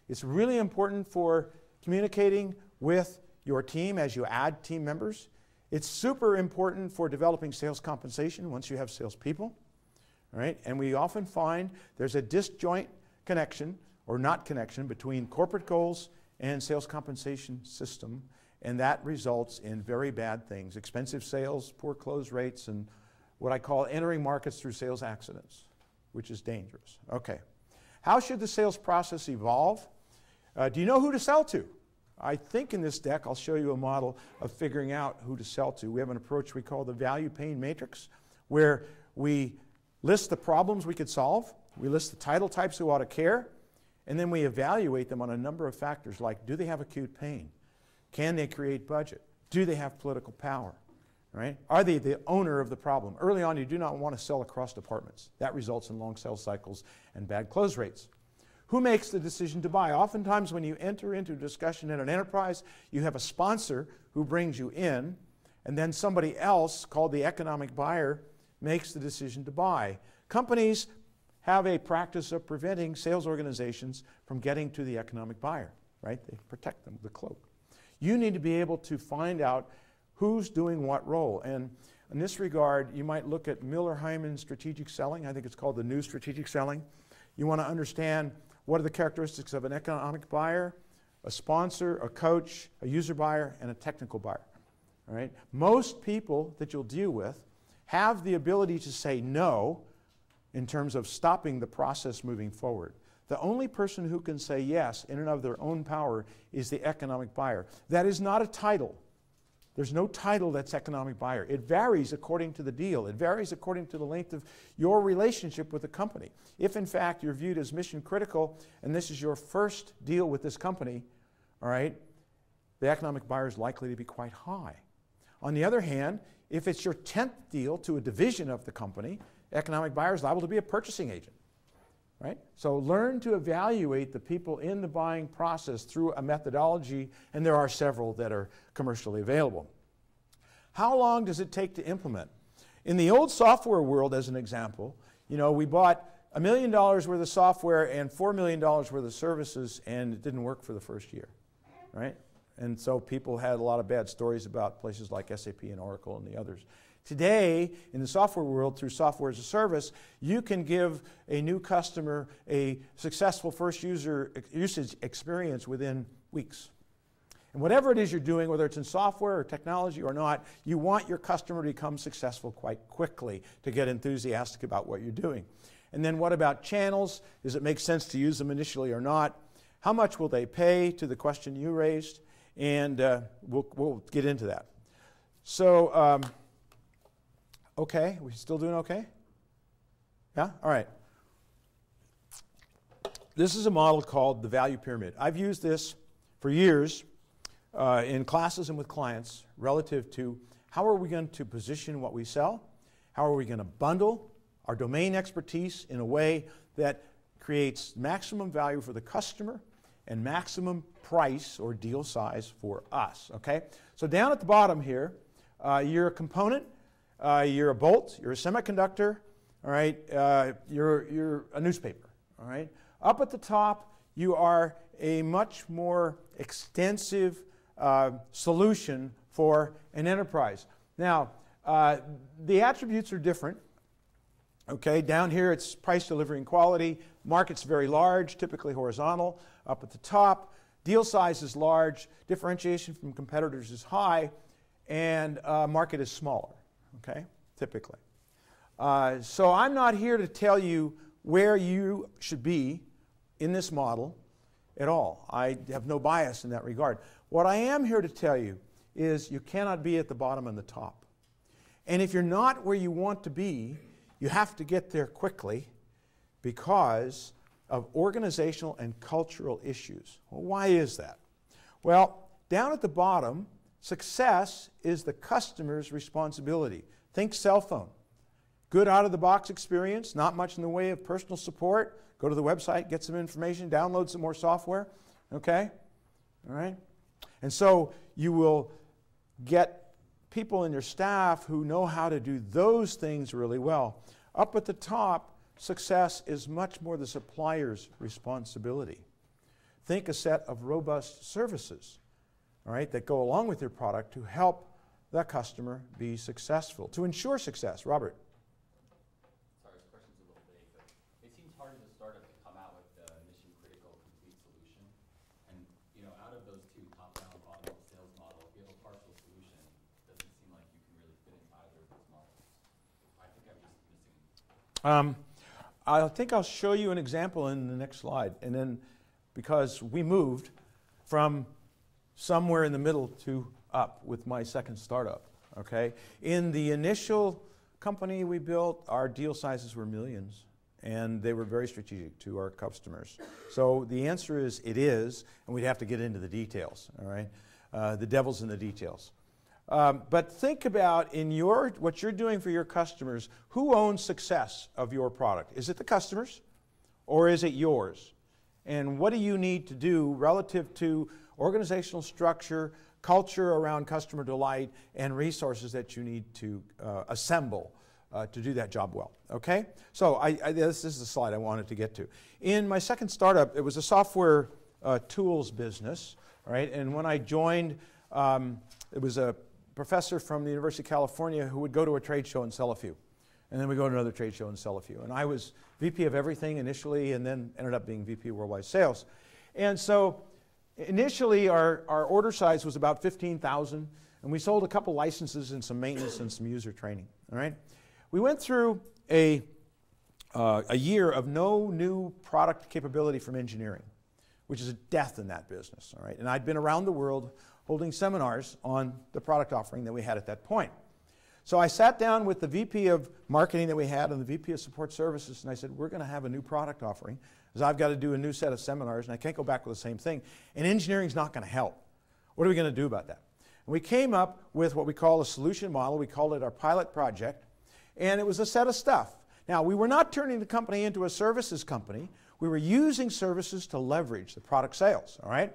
It's really important for communicating with your team as you add team members. It's super important for developing sales compensation once you have salespeople. Right? And we often find there's a disjoint connection or not connection between corporate goals and sales compensation system, and that results in very bad things expensive sales, poor close rates, and what I call entering markets through sales accidents, which is dangerous. Okay. How should the sales process evolve? Uh, do you know who to sell to? I think in this deck I'll show you a model of figuring out who to sell to. We have an approach we call the value pain matrix, where we list the problems we could solve, we list the title types who ought to care, and then we evaluate them on a number of factors like do they have acute pain? Can they create budget? Do they have political power? Right? Are they the owner of the problem? Early on, you do not want to sell across departments. That results in long sales cycles and bad close rates. Who makes the decision to buy? Oftentimes, when you enter into a discussion in an enterprise, you have a sponsor who brings you in, and then somebody else, called the economic buyer, makes the decision to buy. Companies have a practice of preventing sales organizations from getting to the economic buyer, right? They protect them, with a cloak. You need to be able to find out who's doing what role. And in this regard, you might look at Miller Heiman strategic selling. I think it's called the new strategic selling. You want to understand what are the characteristics of an economic buyer, a sponsor, a coach, a user buyer, and a technical buyer. All right? Most people that you'll deal with have the ability to say no in terms of stopping the process moving forward. The only person who can say yes in and of their own power is the economic buyer. That is not a title. There's no title that's economic buyer. It varies according to the deal. It varies according to the length of your relationship with the company. If in fact you're viewed as mission critical and this is your first deal with this company, all right, the economic buyer is likely to be quite high. On the other hand, if it's your 10th deal to a division of the company, economic buyer is liable to be a purchasing agent. Right? So learn to evaluate the people in the buying process through a methodology, and there are several that are commercially available. How long does it take to implement? In the old software world, as an example, you know, we bought a million dollars worth of software and four million dollars worth of services, and it didn't work for the first year, right? And so people had a lot of bad stories about places like SAP and Oracle and the others. Today, in the software world, through software as a service, you can give a new customer a successful first user usage experience within weeks. And whatever it is you're doing, whether it's in software or technology or not, you want your customer to become successful quite quickly to get enthusiastic about what you're doing. And then what about channels? Does it make sense to use them initially or not? How much will they pay to the question you raised? And uh, we'll, we'll get into that. So, um, Okay, we still doing okay? Yeah? All right. This is a model called the value pyramid. I've used this for years uh, in classes and with clients relative to how are we going to position what we sell? How are we going to bundle our domain expertise in a way that creates maximum value for the customer and maximum price or deal size for us? Okay? So, down at the bottom here, uh, you're a component uh, you're a bolt, you're a semiconductor, all right, uh, you're, you're a newspaper, all right. Up at the top, you are a much more extensive uh, solution for an enterprise. Now, uh, the attributes are different. Okay, down here it's price, delivery, and quality. Market's very large, typically horizontal. Up at the top, deal size is large, differentiation from competitors is high, and uh, market is smaller okay, typically. Uh, so I'm not here to tell you where you should be in this model at all. I have no bias in that regard. What I am here to tell you is you cannot be at the bottom and the top. And if you're not where you want to be, you have to get there quickly because of organizational and cultural issues. Well, why is that? Well, down at the bottom, Success is the customer's responsibility. Think cell phone. Good out of the box experience, not much in the way of personal support. Go to the website, get some information, download some more software. Okay? All right? And so you will get people in your staff who know how to do those things really well. Up at the top, success is much more the supplier's responsibility. Think a set of robust services all right, that go along with your product to help the customer be successful, to ensure success. Robert. Sorry, this question's a little vague, but it seems hard as a startup to come out with a mission critical complete solution. And, you know, out of those two, top down, bottom up sales model, if you have a partial solution, it doesn't seem like you can really fit into either of those models. I think I'm just missing. Um, I think I'll show you an example in the next slide. And then, because we moved from somewhere in the middle to up with my second startup. Okay? In the initial company we built, our deal sizes were millions and they were very strategic to our customers. So the answer is it is, and we'd have to get into the details, all right? Uh, the devil's in the details. Um, but think about in your what you're doing for your customers, who owns success of your product? Is it the customers or is it yours? And what do you need to do relative to organizational structure, culture around customer delight, and resources that you need to uh, assemble uh, to do that job well. Okay? So I, I, this is the slide I wanted to get to. In my second startup, it was a software uh, tools business, right? And when I joined, um, it was a professor from the University of California who would go to a trade show and sell a few. And then we go to another trade show and sell a few. And I was VP of everything initially and then ended up being VP of worldwide sales. And so Initially, our, our order size was about 15,000, and we sold a couple licenses and some maintenance and some user training. All right? We went through a, uh, a year of no new product capability from engineering, which is a death in that business. All right? And I'd been around the world holding seminars on the product offering that we had at that point. So I sat down with the VP of marketing that we had and the VP of support services, and I said, We're going to have a new product offering because I've got to do a new set of seminars and I can't go back with the same thing. And engineering is not going to help. What are we going to do about that? And we came up with what we call a solution model. We called it our pilot project. And it was a set of stuff. Now, we were not turning the company into a services company. We were using services to leverage the product sales, all right?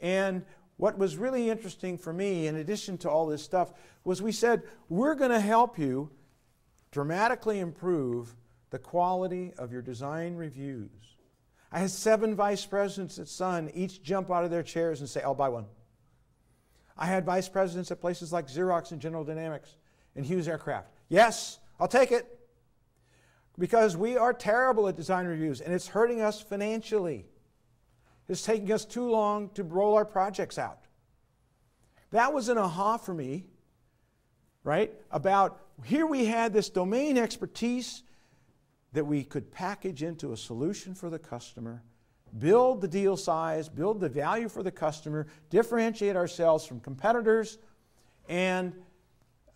And what was really interesting for me, in addition to all this stuff, was we said, we're going to help you dramatically improve the quality of your design reviews. I had seven vice presidents at Sun each jump out of their chairs and say, I'll buy one. I had vice presidents at places like Xerox and General Dynamics and Hughes Aircraft. Yes, I'll take it. Because we are terrible at design reviews and it's hurting us financially. It's taking us too long to roll our projects out. That was an aha for me, right? About here we had this domain expertise that we could package into a solution for the customer, build the deal size, build the value for the customer, differentiate ourselves from competitors, and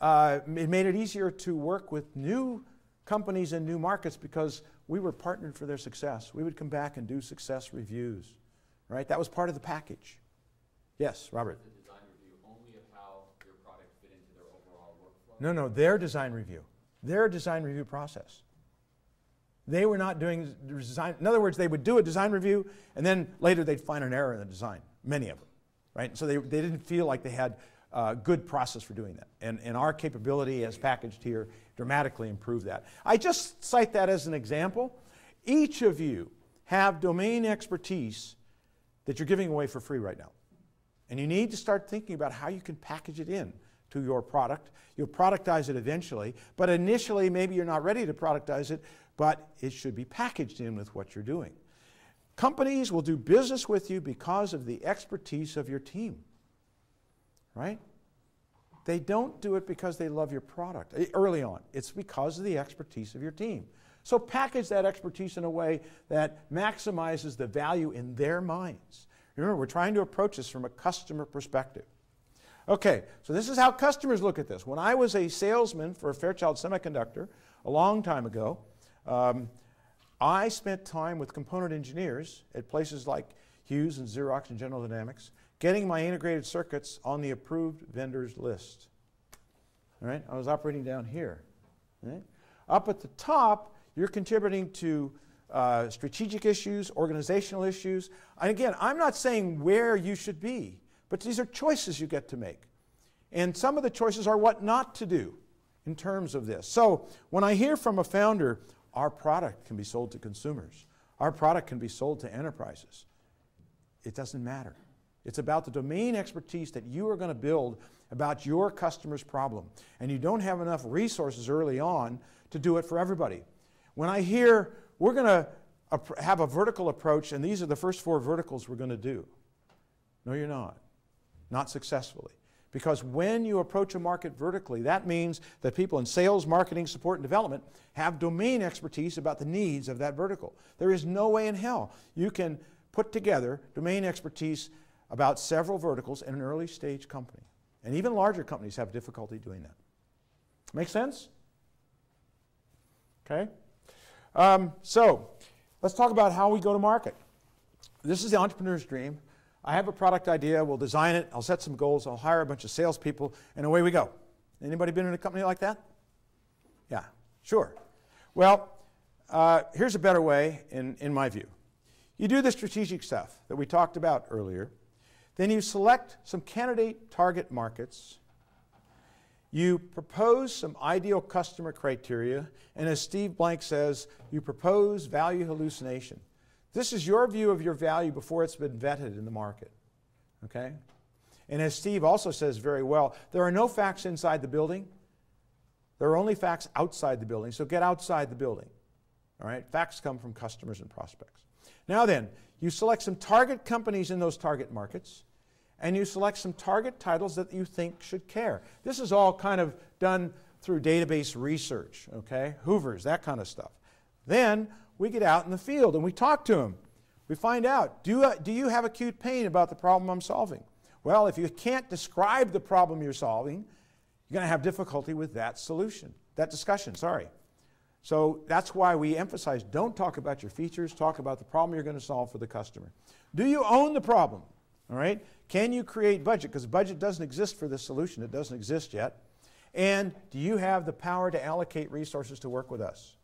uh, it made it easier to work with new companies in new markets because we were partnered for their success. We would come back and do success reviews, right? That was part of the package. Yes, Robert. The design review only of how your product fit into their overall workflow? No, no, their design review. Their design review process. They were not doing design. In other words, they would do a design review and then later they'd find an error in the design, many of them, right? So they, they didn't feel like they had a good process for doing that. And, and our capability as packaged here dramatically improved that. I just cite that as an example. Each of you have domain expertise that you're giving away for free right now. And you need to start thinking about how you can package it in to your product. You'll productize it eventually, but initially maybe you're not ready to productize it, but it should be packaged in with what you're doing. Companies will do business with you because of the expertise of your team, right? They don't do it because they love your product eh, early on. It's because of the expertise of your team. So package that expertise in a way that maximizes the value in their minds. Remember, we're trying to approach this from a customer perspective. Okay, so this is how customers look at this. When I was a salesman for Fairchild Semiconductor a long time ago, um, I spent time with component engineers at places like Hughes and Xerox and General Dynamics, getting my integrated circuits on the approved vendors list. All right, I was operating down here. Right? Up at the top, you're contributing to uh, strategic issues, organizational issues. And again, I'm not saying where you should be, but these are choices you get to make. And some of the choices are what not to do in terms of this. So when I hear from a founder, our product can be sold to consumers, our product can be sold to enterprises, it doesn't matter. It's about the domain expertise that you are going to build about your customer's problem. And you don't have enough resources early on to do it for everybody. When I hear we're going to have a vertical approach, and these are the first four verticals we're going to do. No, you're not. Not successfully. Because when you approach a market vertically, that means that people in sales, marketing, support, and development have domain expertise about the needs of that vertical. There is no way in hell you can put together domain expertise about several verticals in an early stage company. And even larger companies have difficulty doing that. Make sense? Okay? Um, so, let's talk about how we go to market. This is the entrepreneur's dream. I have a product idea, we'll design it, I'll set some goals, I'll hire a bunch of salespeople, and away we go. Anybody been in a company like that? Yeah, sure. Well, uh, here's a better way, in, in my view. You do the strategic stuff that we talked about earlier. Then you select some candidate target markets you propose some ideal customer criteria, and as Steve Blank says, you propose value hallucination. This is your view of your value before it's been vetted in the market. Okay? And as Steve also says very well, there are no facts inside the building. There are only facts outside the building. So get outside the building. All right? Facts come from customers and prospects. Now then, you select some target companies in those target markets and you select some target titles that you think should care. This is all kind of done through database research, okay? Hoovers, that kind of stuff. Then we get out in the field and we talk to them. We find out, do, uh, do you have acute pain about the problem I'm solving? Well, if you can't describe the problem you're solving, you're going to have difficulty with that solution, that discussion, sorry. So that's why we emphasize don't talk about your features, talk about the problem you're going to solve for the customer. Do you own the problem? All right? Can you create budget? Because budget doesn't exist for this solution, it doesn't exist yet. And do you have the power to allocate resources to work with us?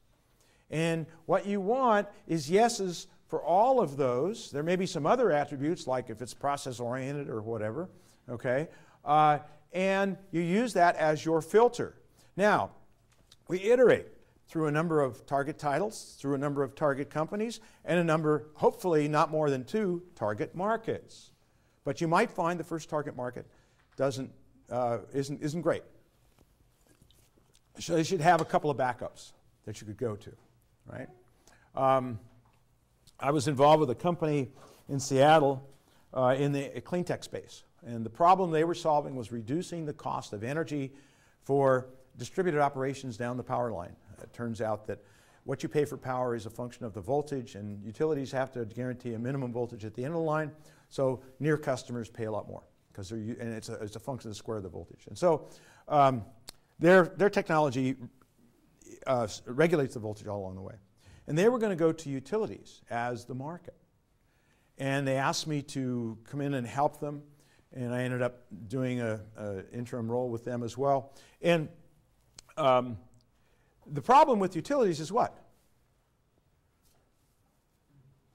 And what you want is yeses for all of those. There may be some other attributes, like if it's process oriented or whatever, okay? Uh, and you use that as your filter. Now, we iterate through a number of target titles, through a number of target companies, and a number, hopefully not more than two, target markets. But you might find the first target market doesn't, uh, isn't, isn't great. So you should have a couple of backups that you could go to, right? Um, I was involved with a company in Seattle uh, in the clean tech space. And the problem they were solving was reducing the cost of energy for distributed operations down the power line. It turns out that what you pay for power is a function of the voltage, and utilities have to guarantee a minimum voltage at the end of the line. So near customers pay a lot more because they're and it's a, it's a function of the square of the voltage. And so um, their their technology uh, regulates the voltage all along the way. And they were going to go to utilities as the market. And they asked me to come in and help them, and I ended up doing an interim role with them as well. And um, the problem with utilities is what?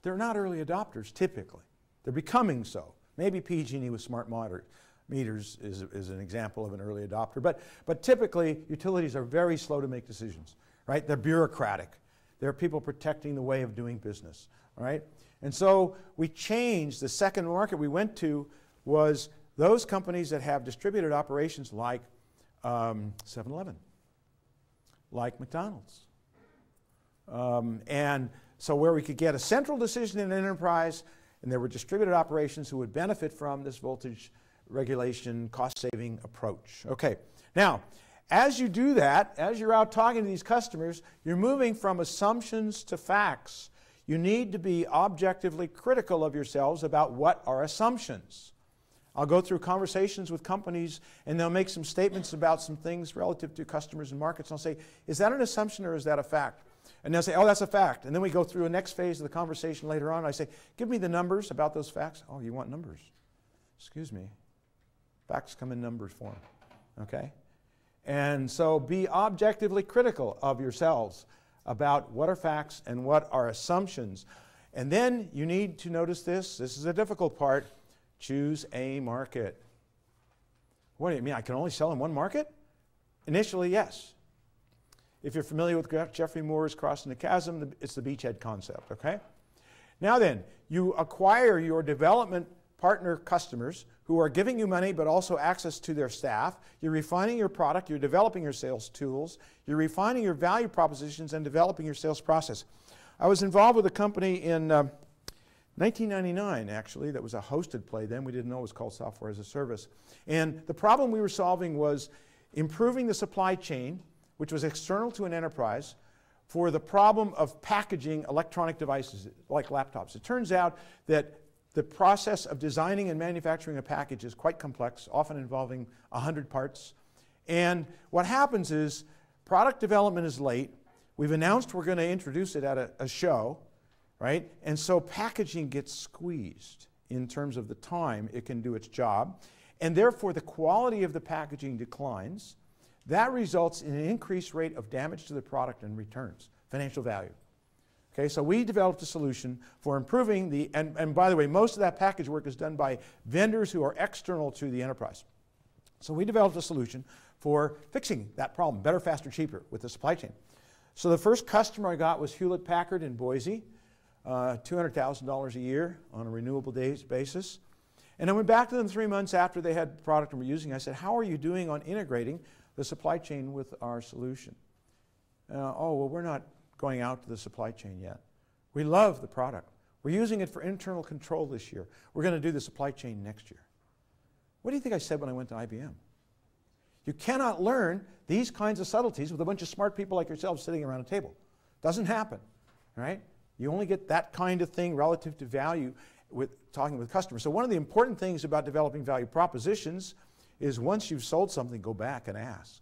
They're not early adopters typically. They're becoming so. Maybe PG&E was smart motor, meters is, is an example of an early adopter. But, but typically, utilities are very slow to make decisions, right? They're bureaucratic. They're people protecting the way of doing business, all right? And so we changed. The second market we went to was those companies that have distributed operations like um, 7-Eleven, like McDonald's. Um, and so where we could get a central decision in an enterprise, and there were distributed operations who would benefit from this voltage regulation, cost-saving approach. Okay, now, as you do that, as you're out talking to these customers, you're moving from assumptions to facts. You need to be objectively critical of yourselves about what are assumptions. I'll go through conversations with companies and they'll make some statements about some things relative to customers and markets. And I'll say, is that an assumption or is that a fact? And they'll say, oh, that's a fact. And then we go through a next phase of the conversation later on. I say, give me the numbers about those facts. Oh, you want numbers? Excuse me. Facts come in numbers form. Okay? And so be objectively critical of yourselves about what are facts and what are assumptions. And then you need to notice this this is a difficult part choose a market. What do you mean? I can only sell in one market? Initially, yes. If you're familiar with Geoffrey Moore's Crossing the Chasm, it's the beachhead concept, okay? Now then, you acquire your development partner customers who are giving you money but also access to their staff. You're refining your product, you're developing your sales tools, you're refining your value propositions and developing your sales process. I was involved with a company in uh, 1999, actually, that was a hosted play then. We didn't know it was called Software as a Service. And the problem we were solving was improving the supply chain, which was external to an enterprise, for the problem of packaging electronic devices like laptops. It turns out that the process of designing and manufacturing a package is quite complex, often involving 100 parts. And what happens is product development is late. We've announced we're going to introduce it at a, a show, right? And so packaging gets squeezed in terms of the time it can do its job. And therefore, the quality of the packaging declines. That results in an increased rate of damage to the product and returns, financial value. Okay, so we developed a solution for improving the, and, and by the way, most of that package work is done by vendors who are external to the enterprise. So we developed a solution for fixing that problem, better, faster, cheaper with the supply chain. So the first customer I got was Hewlett Packard in Boise, uh, $200,000 a year on a renewable days basis. And I went back to them three months after they had the product and were using. I said, "How are you doing on integrating the supply chain with our solution?" Uh, oh, well, we're not going out to the supply chain yet. We love the product. We're using it for internal control this year. We're going to do the supply chain next year. What do you think I said when I went to IBM? You cannot learn these kinds of subtleties with a bunch of smart people like yourselves sitting around a table. Doesn't happen, right? You only get that kind of thing relative to value with talking with customers. So one of the important things about developing value propositions is once you've sold something, go back and ask,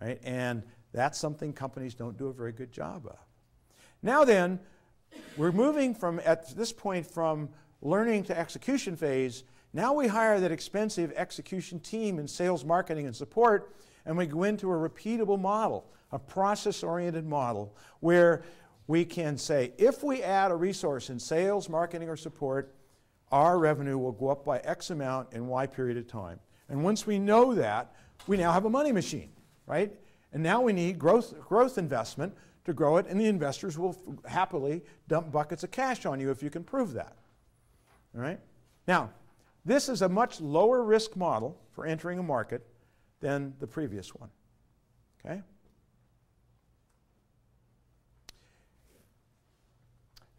right? And that's something companies don't do a very good job of. Now then, we're moving from, at this point, from learning to execution phase. Now we hire that expensive execution team in sales, marketing, and support, and we go into a repeatable model, a process oriented model, where we can say if we add a resource in sales, marketing, or support, our revenue will go up by X amount in Y period of time. And once we know that, we now have a money machine, right? And now we need growth, growth investment to grow it, and the investors will happily dump buckets of cash on you if you can prove that. All right? Now, this is a much lower risk model for entering a market than the previous one. Okay?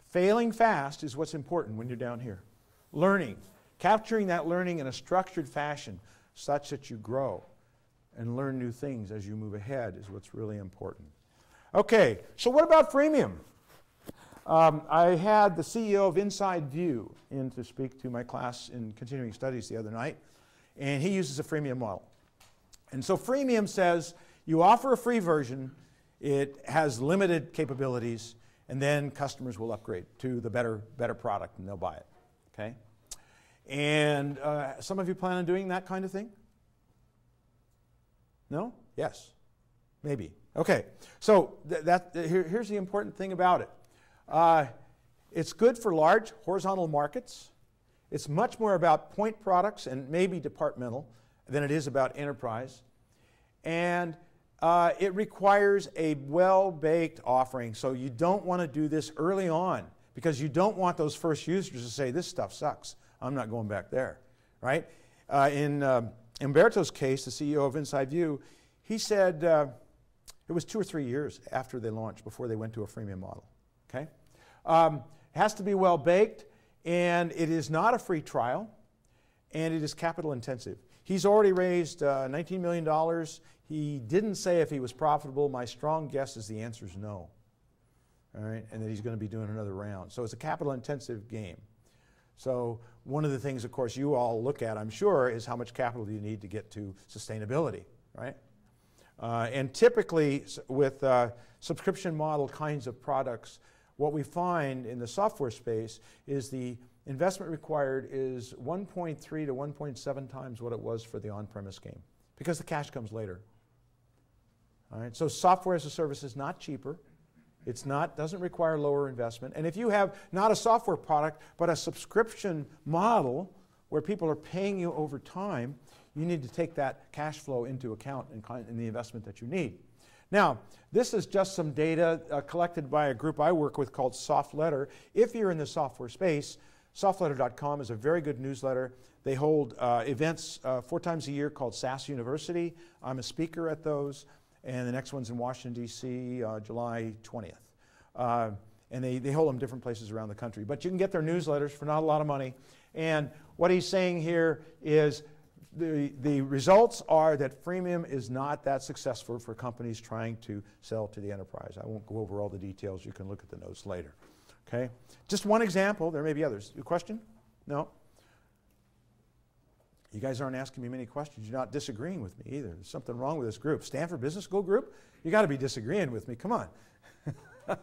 Failing fast is what's important when you're down here. Learning, capturing that learning in a structured fashion such that you grow and learn new things as you move ahead is what's really important. Okay, so what about freemium? Um, I had the CEO of InsideView in to speak to my class in continuing studies the other night, and he uses a freemium model. And so freemium says you offer a free version, it has limited capabilities, and then customers will upgrade to the better, better product and they'll buy it. Okay? And uh, some of you plan on doing that kind of thing? No? Yes. Maybe. Okay. So th- that, th- here, here's the important thing about it. Uh, it's good for large horizontal markets. It's much more about point products and maybe departmental than it is about enterprise. And uh, it requires a well baked offering. So you don't want to do this early on because you don't want those first users to say, This stuff sucks. I'm not going back there. Right? Uh, in um, Umberto's case, the CEO of InsideView, he said uh, it was two or three years after they launched before they went to a freemium model. Okay? Um, it has to be well baked, and it is not a free trial, and it is capital intensive. He's already raised uh, $19 million. He didn't say if he was profitable. My strong guess is the answer is no. All right, and that he's going to be doing another round. So it's a capital intensive game. So one of the things, of course, you all look at, I'm sure, is how much capital do you need to get to sustainability, right? Uh, and typically, with uh, subscription model kinds of products, what we find in the software space is the investment required is 1.3 to 1.7 times what it was for the on-premise game because the cash comes later. All right, so software as a service is not cheaper. It's not doesn't require lower investment. And if you have not a software product but a subscription model where people are paying you over time, you need to take that cash flow into account in, in the investment that you need. Now, this is just some data uh, collected by a group I work with called SoftLetter. If you're in the software space, softletter.com is a very good newsletter. They hold uh, events uh, four times a year called SaaS University. I'm a speaker at those, and the next one's in Washington, D.C., uh, July 20th. Uh, and they, they hold them different places around the country. But you can get their newsletters for not a lot of money. And what he's saying here is the, the results are that freemium is not that successful for companies trying to sell to the enterprise. I won't go over all the details. You can look at the notes later. Okay? Just one example. There may be others. A question? No? You guys aren't asking me many questions. You're not disagreeing with me either. There's something wrong with this group. Stanford Business School group? You got to be disagreeing with me. Come on.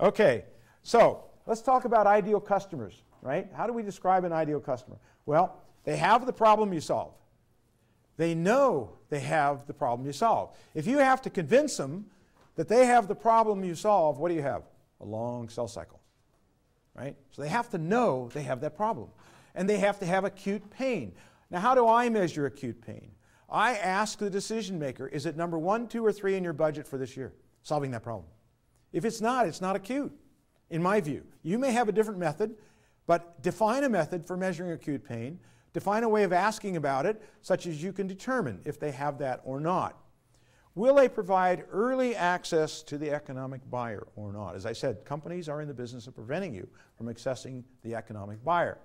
okay. So, let's talk about ideal customers, right? How do we describe an ideal customer? Well, they have the problem you solve. They know they have the problem you solve. If you have to convince them that they have the problem you solve, what do you have? A long sell cycle. Right? So they have to know they have that problem. And they have to have acute pain. Now, how do I measure acute pain? I ask the decision maker, is it number one, two, or three in your budget for this year? Solving that problem. If it's not, it's not acute, in my view. You may have a different method, but define a method for measuring acute pain Define a way of asking about it, such as you can determine if they have that or not. Will they provide early access to the economic buyer or not? As I said, companies are in the business of preventing you from accessing the economic buyer.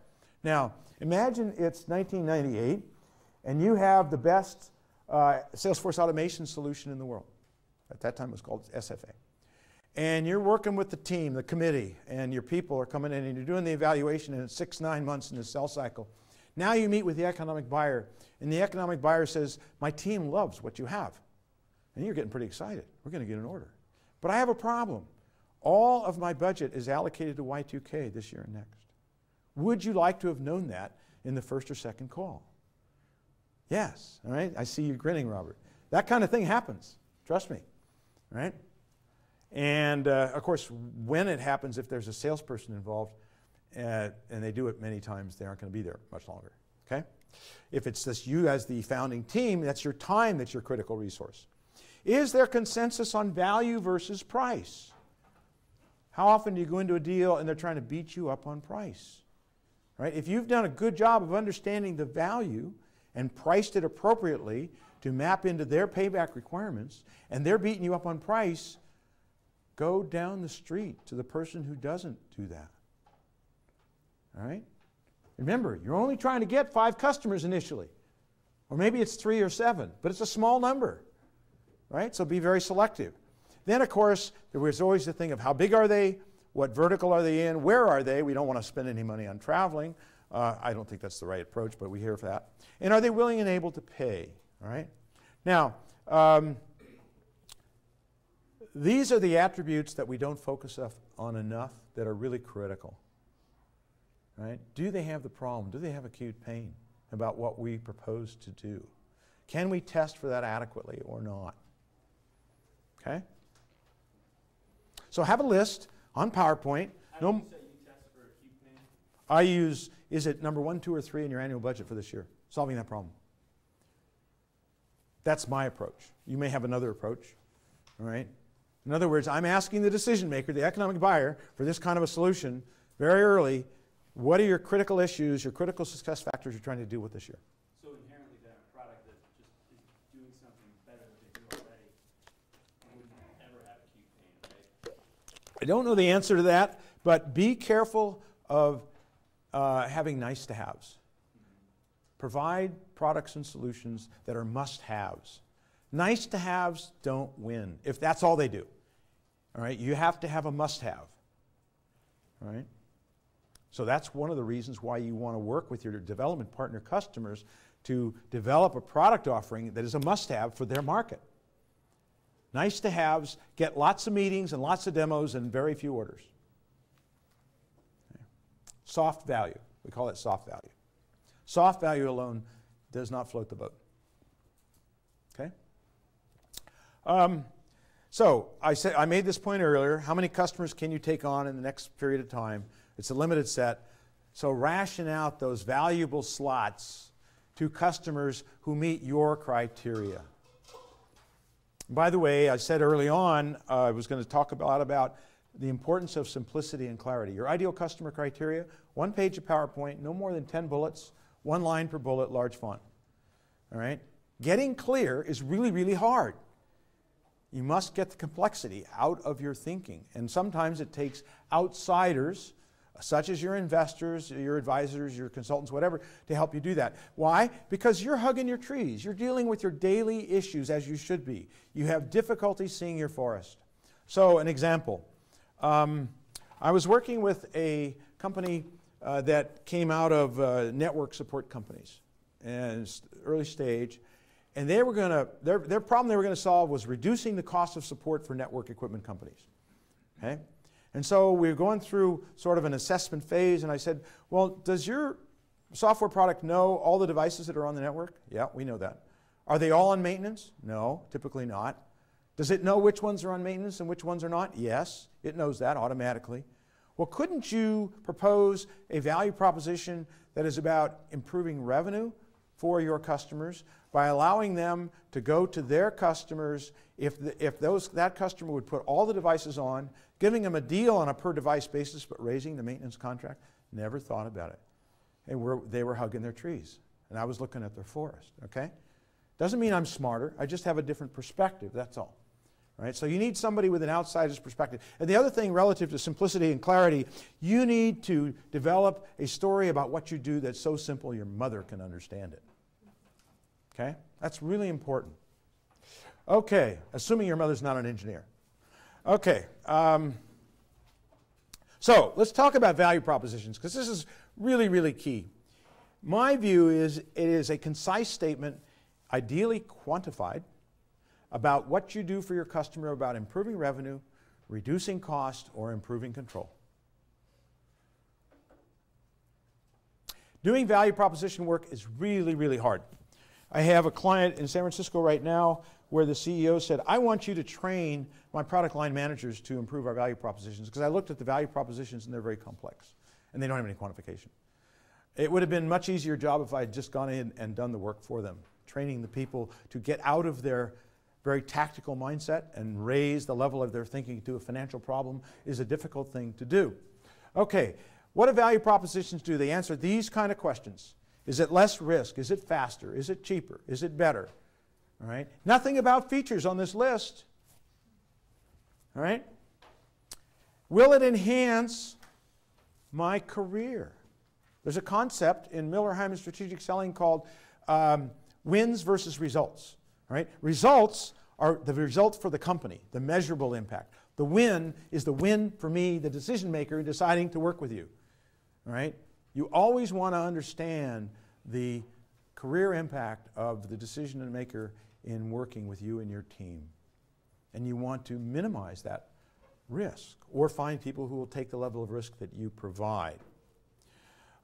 Now, imagine it's 1998 and you have the best uh, Salesforce automation solution in the world. At that time, it was called SFA. And you're working with the team, the committee, and your people are coming in and you're doing the evaluation, and it's six, nine months in the sell cycle. Now you meet with the economic buyer, and the economic buyer says, My team loves what you have. And you're getting pretty excited. We're going to get an order. But I have a problem. All of my budget is allocated to Y2K this year and next. Would you like to have known that in the first or second call? Yes. All right. I see you grinning, Robert. That kind of thing happens. Trust me. All right. And uh, of course, when it happens, if there's a salesperson involved, uh, and they do it many times, they aren't going to be there much longer. Okay? If it's just you as the founding team, that's your time that's your critical resource. Is there consensus on value versus price? How often do you go into a deal and they're trying to beat you up on price? Right? If you've done a good job of understanding the value and priced it appropriately to map into their payback requirements, and they're beating you up on price, go down the street to the person who doesn't do that. All right? Remember, you're only trying to get five customers initially. Or maybe it's three or seven, but it's a small number. Right? So be very selective. Then, of course, there was always the thing of how big are they? What vertical are they in? Where are they? We don't want to spend any money on traveling. Uh, I don't think that's the right approach, but we hear that. And are they willing and able to pay? All right? Now, um, these are the attributes that we don't focus on enough that are really critical. Right? Do they have the problem? Do they have acute pain about what we propose to do? Can we test for that adequately or not? Okay? So have a list on PowerPoint. No, you say you test for acute pain? I use, is it number one, two, or three in your annual budget for this year? Solving that problem. That's my approach. You may have another approach. All right? In other words, I'm asking the decision maker, the economic buyer, for this kind of a solution very early. What are your critical issues, your critical success factors you're trying to deal with this year? So inherently then a product that just is doing something better than they do already wouldn't ever have acute pain, right? I don't know the answer to that, but be careful of uh, having nice to haves. Provide products and solutions that are must haves. Nice to haves don't win if that's all they do. All right, you have to have a must have. All right? So that's one of the reasons why you want to work with your development partner customers to develop a product offering that is a must have for their market. Nice to haves get lots of meetings and lots of demos and very few orders. Soft value. We call it soft value. Soft value alone does not float the boat. Okay? Um, so I said I made this point earlier. How many customers can you take on in the next period of time? It's a limited set. So ration out those valuable slots to customers who meet your criteria. By the way, I said early on uh, I was going to talk a lot about the importance of simplicity and clarity. Your ideal customer criteria, one page of PowerPoint, no more than 10 bullets, one line per bullet, large font. All right? Getting clear is really, really hard. You must get the complexity out of your thinking. And sometimes it takes outsiders, such as your investors, your advisors, your consultants, whatever, to help you do that. Why? Because you're hugging your trees. You're dealing with your daily issues as you should be. You have difficulty seeing your forest. So, an example um, I was working with a company uh, that came out of uh, network support companies, and early stage. And they were going to, their, their problem they were going to solve was reducing the cost of support for network equipment companies. Okay? And so we were going through sort of an assessment phase, and I said, Well, does your software product know all the devices that are on the network? Yeah, we know that. Are they all on maintenance? No, typically not. Does it know which ones are on maintenance and which ones are not? Yes, it knows that automatically. Well, couldn't you propose a value proposition that is about improving revenue for your customers by allowing them to go to their customers if, the, if those, that customer would put all the devices on, giving them a deal on a per device basis, but raising the maintenance contract? Never thought about it. And we're, they were hugging their trees. And I was looking at their forest, okay? Doesn't mean I'm smarter. I just have a different perspective, that's all. Right? So you need somebody with an outsider's perspective. And the other thing relative to simplicity and clarity, you need to develop a story about what you do that's so simple your mother can understand it. Okay? That's really important. Okay, assuming your mother's not an engineer. Okay, um, so let's talk about value propositions because this is really, really key. My view is it is a concise statement, ideally quantified, about what you do for your customer about improving revenue, reducing cost, or improving control. Doing value proposition work is really, really hard. I have a client in San Francisco right now where the CEO said, I want you to train my product line managers to improve our value propositions because I looked at the value propositions and they're very complex and they don't have any quantification. It would have been much easier job if I had just gone in and done the work for them, training the people to get out of their very tactical mindset and raise the level of their thinking to a financial problem is a difficult thing to do. Okay, what do value propositions do? They answer these kind of questions. Is it less risk? Is it faster? Is it cheaper? Is it better? All right? Nothing about features on this list. All right? Will it enhance my career? There's a concept in Miller Heiman strategic selling called um, wins versus results. All right? Results are the results for the company, the measurable impact. The win is the win for me, the decision maker, in deciding to work with you. All right? You always want to understand the career impact of the decision maker in working with you and your team. And you want to minimize that risk or find people who will take the level of risk that you provide.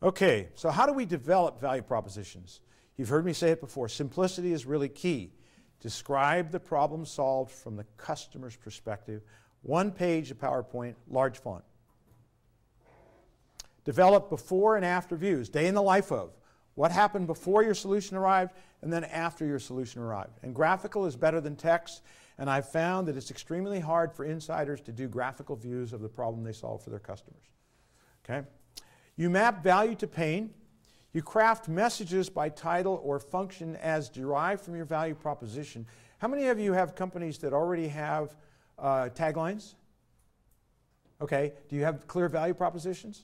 Okay, so how do we develop value propositions? You've heard me say it before simplicity is really key. Describe the problem solved from the customer's perspective. One page of PowerPoint, large font. Develop before and after views, day in the life of. What happened before your solution arrived and then after your solution arrived. And graphical is better than text, and I've found that it's extremely hard for insiders to do graphical views of the problem they solve for their customers. Okay? You map value to pain. You craft messages by title or function as derived from your value proposition. How many of you have companies that already have uh, taglines? Okay, do you have clear value propositions?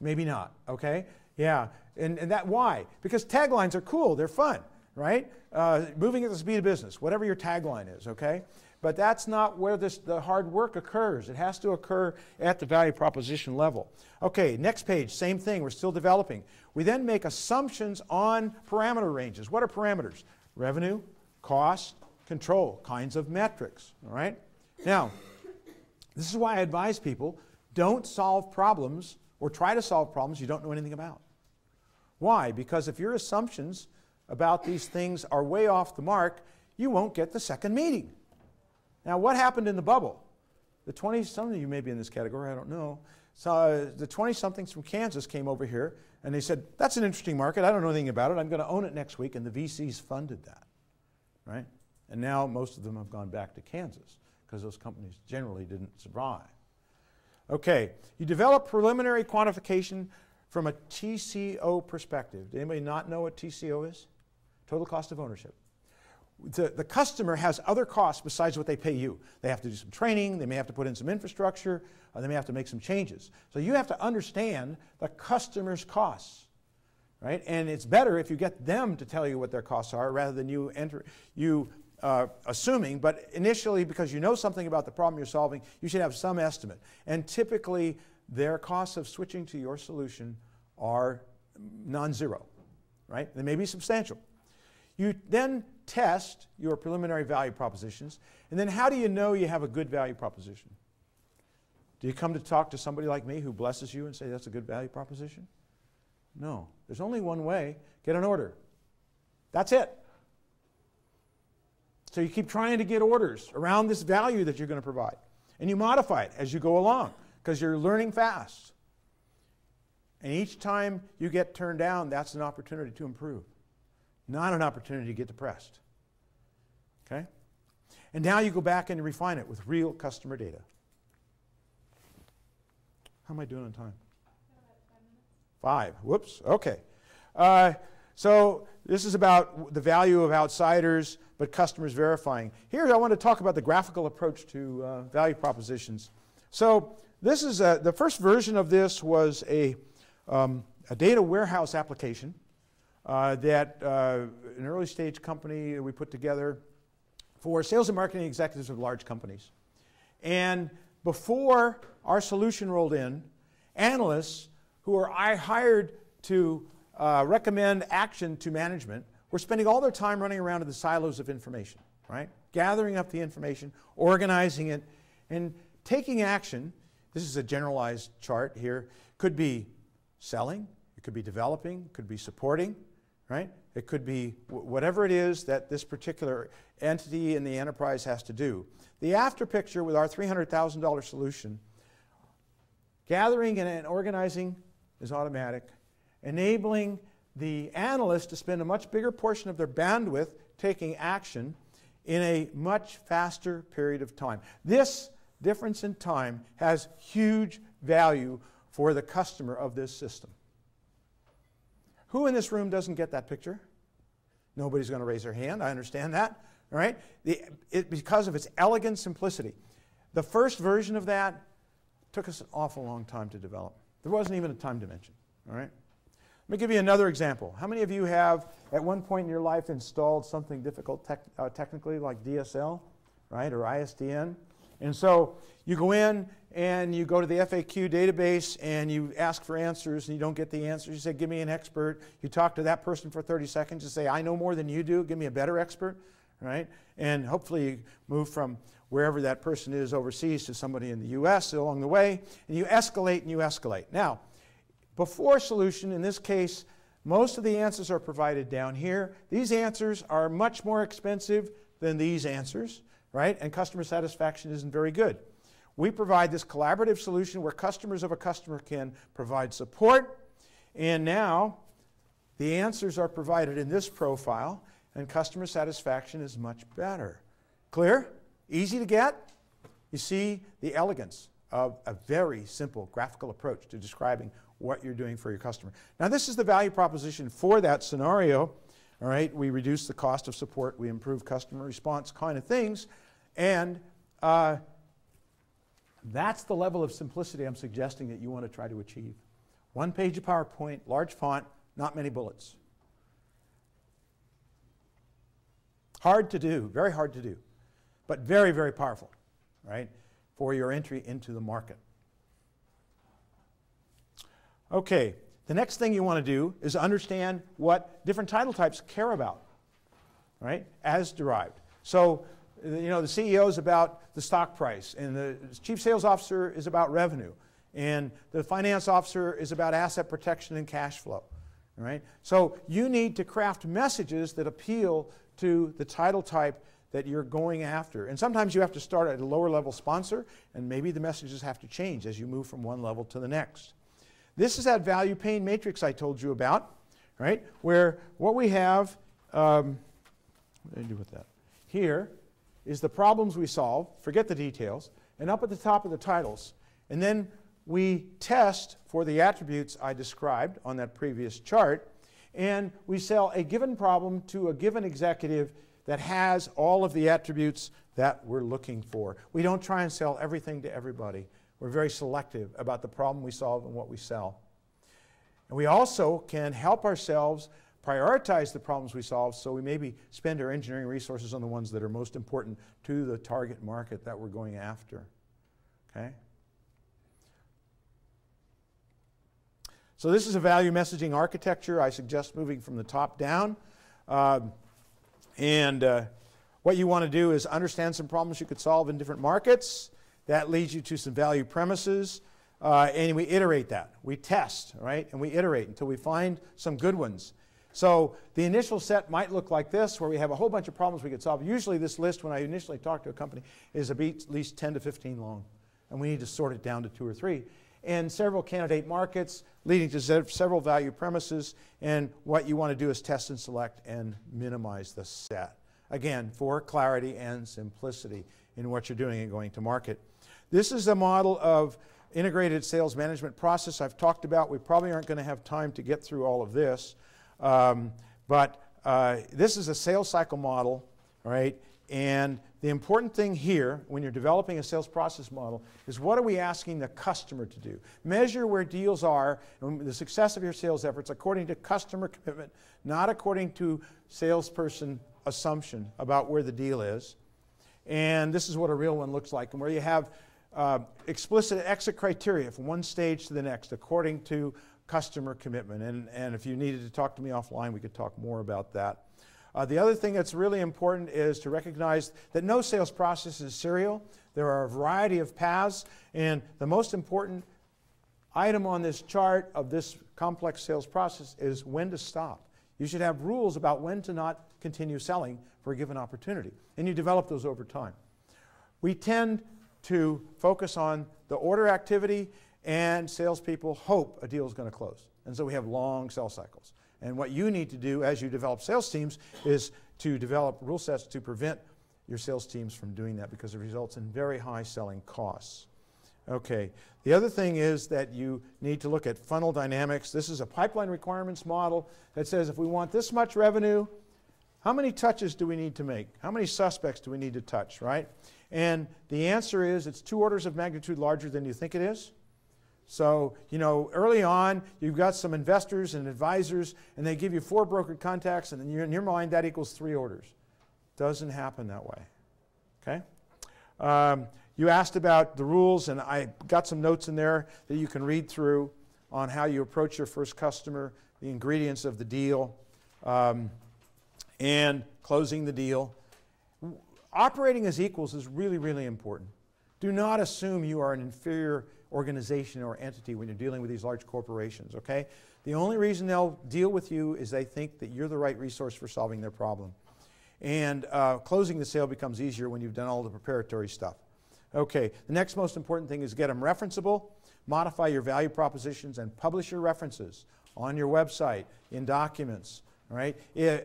Maybe not, okay? Yeah, and, and that why? Because taglines are cool, they're fun, right? Uh, moving at the speed of business, whatever your tagline is, okay? But that's not where this, the hard work occurs. It has to occur at the value proposition level. Okay, next page, same thing, we're still developing. We then make assumptions on parameter ranges. What are parameters? Revenue, cost, control, kinds of metrics, all right? Now, this is why I advise people don't solve problems or try to solve problems you don't know anything about. Why? Because if your assumptions about these things are way off the mark, you won't get the second meeting. Now, what happened in the bubble? The 20, some of you may be in this category, I don't know. So uh, the 20 somethings from Kansas came over here and they said, That's an interesting market. I don't know anything about it. I'm going to own it next week. And the VCs funded that. Right? And now most of them have gone back to Kansas because those companies generally didn't survive. Okay, you develop preliminary quantification from a TCO perspective. Does anybody not know what TCO is? Total cost of ownership. The, the customer has other costs besides what they pay you. They have to do some training, they may have to put in some infrastructure, or they may have to make some changes. So you have to understand the customer's costs. Right? And it's better if you get them to tell you what their costs are rather than you enter you uh, assuming, but initially, because you know something about the problem you're solving, you should have some estimate. And typically, their costs of switching to your solution are non zero, right? They may be substantial. You then test your preliminary value propositions, and then how do you know you have a good value proposition? Do you come to talk to somebody like me who blesses you and say that's a good value proposition? No. There's only one way get an order. That's it. So you keep trying to get orders around this value that you're going to provide. And you modify it as you go along because you're learning fast. And each time you get turned down, that's an opportunity to improve, not an opportunity to get depressed. Okay? And now you go back and refine it with real customer data. How am I doing on time? Five. Whoops. Okay. Uh, so this is about the value of outsiders but customers verifying. Here I want to talk about the graphical approach to uh, value propositions. So this is a, the first version of this was a, um, a data warehouse application uh, that uh, an early stage company we put together for sales and marketing executives of large companies. And before our solution rolled in, analysts who were I hired to uh, recommend action to management we're spending all their time running around in the silos of information, right? Gathering up the information, organizing it, and taking action. This is a generalized chart here. Could be selling, it could be developing, it could be supporting, right? It could be whatever it is that this particular entity in the enterprise has to do. The after picture with our $300,000 solution, gathering and organizing is automatic, enabling the analysts to spend a much bigger portion of their bandwidth taking action in a much faster period of time. This difference in time has huge value for the customer of this system. Who in this room doesn't get that picture? Nobody's going to raise their hand. I understand that. All right? The, it, because of its elegant simplicity. The first version of that took us an awful long time to develop. There wasn't even a time dimension. All right? Let me give you another example. How many of you have, at one point in your life, installed something difficult tech, uh, technically, like DSL, right, or ISDN? And so you go in and you go to the FAQ database and you ask for answers and you don't get the answers. You say, Give me an expert. You talk to that person for 30 seconds. You say, I know more than you do. Give me a better expert, right? And hopefully you move from wherever that person is overseas to somebody in the US along the way. And you escalate and you escalate. Now, before solution, in this case, most of the answers are provided down here. These answers are much more expensive than these answers, right? And customer satisfaction isn't very good. We provide this collaborative solution where customers of a customer can provide support. And now the answers are provided in this profile, and customer satisfaction is much better. Clear? Easy to get? You see the elegance of a very simple graphical approach to describing what you're doing for your customer. Now, this is the value proposition for that scenario. All right, we reduce the cost of support, we improve customer response, kind of things, and uh, that's the level of simplicity I'm suggesting that you want to try to achieve. One page of PowerPoint, large font, not many bullets. Hard to do, very hard to do, but very, very powerful, right, for your entry into the market. Okay, the next thing you want to do is understand what different title types care about, right, as derived. So you know, the CEO is about the stock price, and the chief sales officer is about revenue, and the finance officer is about asset protection and cash flow. Right? So you need to craft messages that appeal to the title type that you're going after. And sometimes you have to start at a lower level sponsor, and maybe the messages have to change as you move from one level to the next. This is that value pain matrix I told you about, right? Where what we have, um, what did I do with that? Here is the problems we solve, forget the details, and up at the top of the titles. And then we test for the attributes I described on that previous chart, and we sell a given problem to a given executive that has all of the attributes that we're looking for. We don't try and sell everything to everybody. We're very selective about the problem we solve and what we sell. And we also can help ourselves prioritize the problems we solve so we maybe spend our engineering resources on the ones that are most important to the target market that we're going after. Okay? So this is a value messaging architecture. I suggest moving from the top down. Um, and uh, what you want to do is understand some problems you could solve in different markets. That leads you to some value premises. Uh, and we iterate that. We test, right? And we iterate until we find some good ones. So the initial set might look like this, where we have a whole bunch of problems we could solve. Usually this list, when I initially talk to a company, is at least 10 to 15 long. And we need to sort it down to two or three. And several candidate markets leading to several value premises. And what you want to do is test and select and minimize the set. Again, for clarity and simplicity in what you're doing and going to market. This is a model of integrated sales management process I've talked about. We probably aren't going to have time to get through all of this. Um, but uh, this is a sales cycle model, right? And the important thing here, when you're developing a sales process model, is what are we asking the customer to do? Measure where deals are and the success of your sales efforts according to customer commitment, not according to salesperson assumption about where the deal is. And this is what a real one looks like, and where you have uh, explicit exit criteria from one stage to the next according to customer commitment. And, and if you needed to talk to me offline, we could talk more about that. Uh, the other thing that's really important is to recognize that no sales process is serial. There are a variety of paths, and the most important item on this chart of this complex sales process is when to stop. You should have rules about when to not continue selling for a given opportunity, and you develop those over time. We tend to focus on the order activity and salespeople hope a deal is going to close. And so we have long sales cycles. And what you need to do as you develop sales teams is to develop rule sets to prevent your sales teams from doing that because it results in very high selling costs. Okay, the other thing is that you need to look at funnel dynamics. This is a pipeline requirements model that says if we want this much revenue, how many touches do we need to make? How many suspects do we need to touch, right? And the answer is it's two orders of magnitude larger than you think it is. So, you know, early on, you've got some investors and advisors, and they give you four brokered contacts, and in your, mind, that equals three orders. Doesn't happen that way. Okay? Um, you asked about the rules, and I got some notes in there that you can read through on how you approach your first customer, the ingredients of the deal, um, and closing the deal. Operating as equals is really, really important. Do not assume you are an inferior organization or entity when you're dealing with these large corporations, okay? The only reason they'll deal with you is they think that you're the right resource for solving their problem. And uh, closing the sale becomes easier when you've done all the preparatory stuff. Okay, the next most important thing is get them referenceable, modify your value propositions, and publish your references on your website, in documents. Right?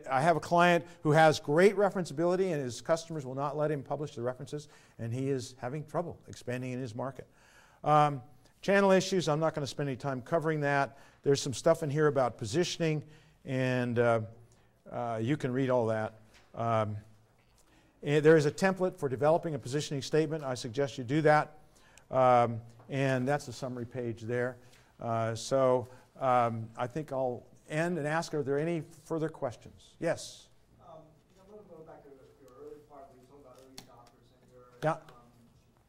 I have a client who has great referenceability, and his customers will not let him publish the references, and he is having trouble expanding in his market. Um, channel issues, I'm not going to spend any time covering that. There's some stuff in here about positioning, and uh, uh, you can read all that. Um, there is a template for developing a positioning statement. I suggest you do that. Um, and that's the summary page there. Uh, so um, I think I'll end and ask, are there any further questions? Yes? Um, I'm going to go back to your early part where you talked about early adopters and your, Yeah. um,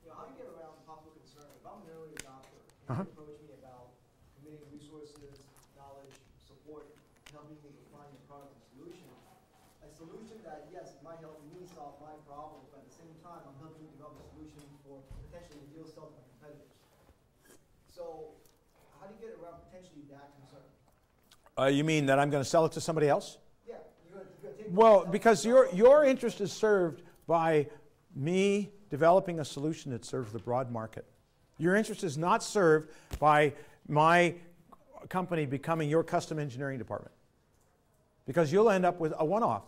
you know, how do you get around possible concern? If I'm an early adopter, and you approach me about committing resources, knowledge, support, helping me define your product and solution, a solution that, yes, might help me solve my problems, but at the same time, I'm helping you develop a solution for potentially the deal sell to my competitors. So, how do you get around potentially that? Uh, you mean that I'm going to sell it to somebody else? Yeah, you're you're. Well, because your, your interest is served by me developing a solution that serves the broad market. Your interest is not served by my company becoming your custom engineering department. Because you'll end up with a one off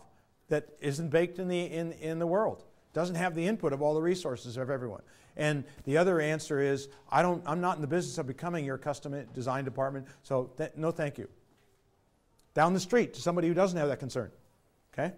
that isn't baked in the, in, in the world, doesn't have the input of all the resources of everyone. And the other answer is I don't, I'm not in the business of becoming your custom design department, so th- no thank you. Down the street to somebody who doesn't have that concern. Okay?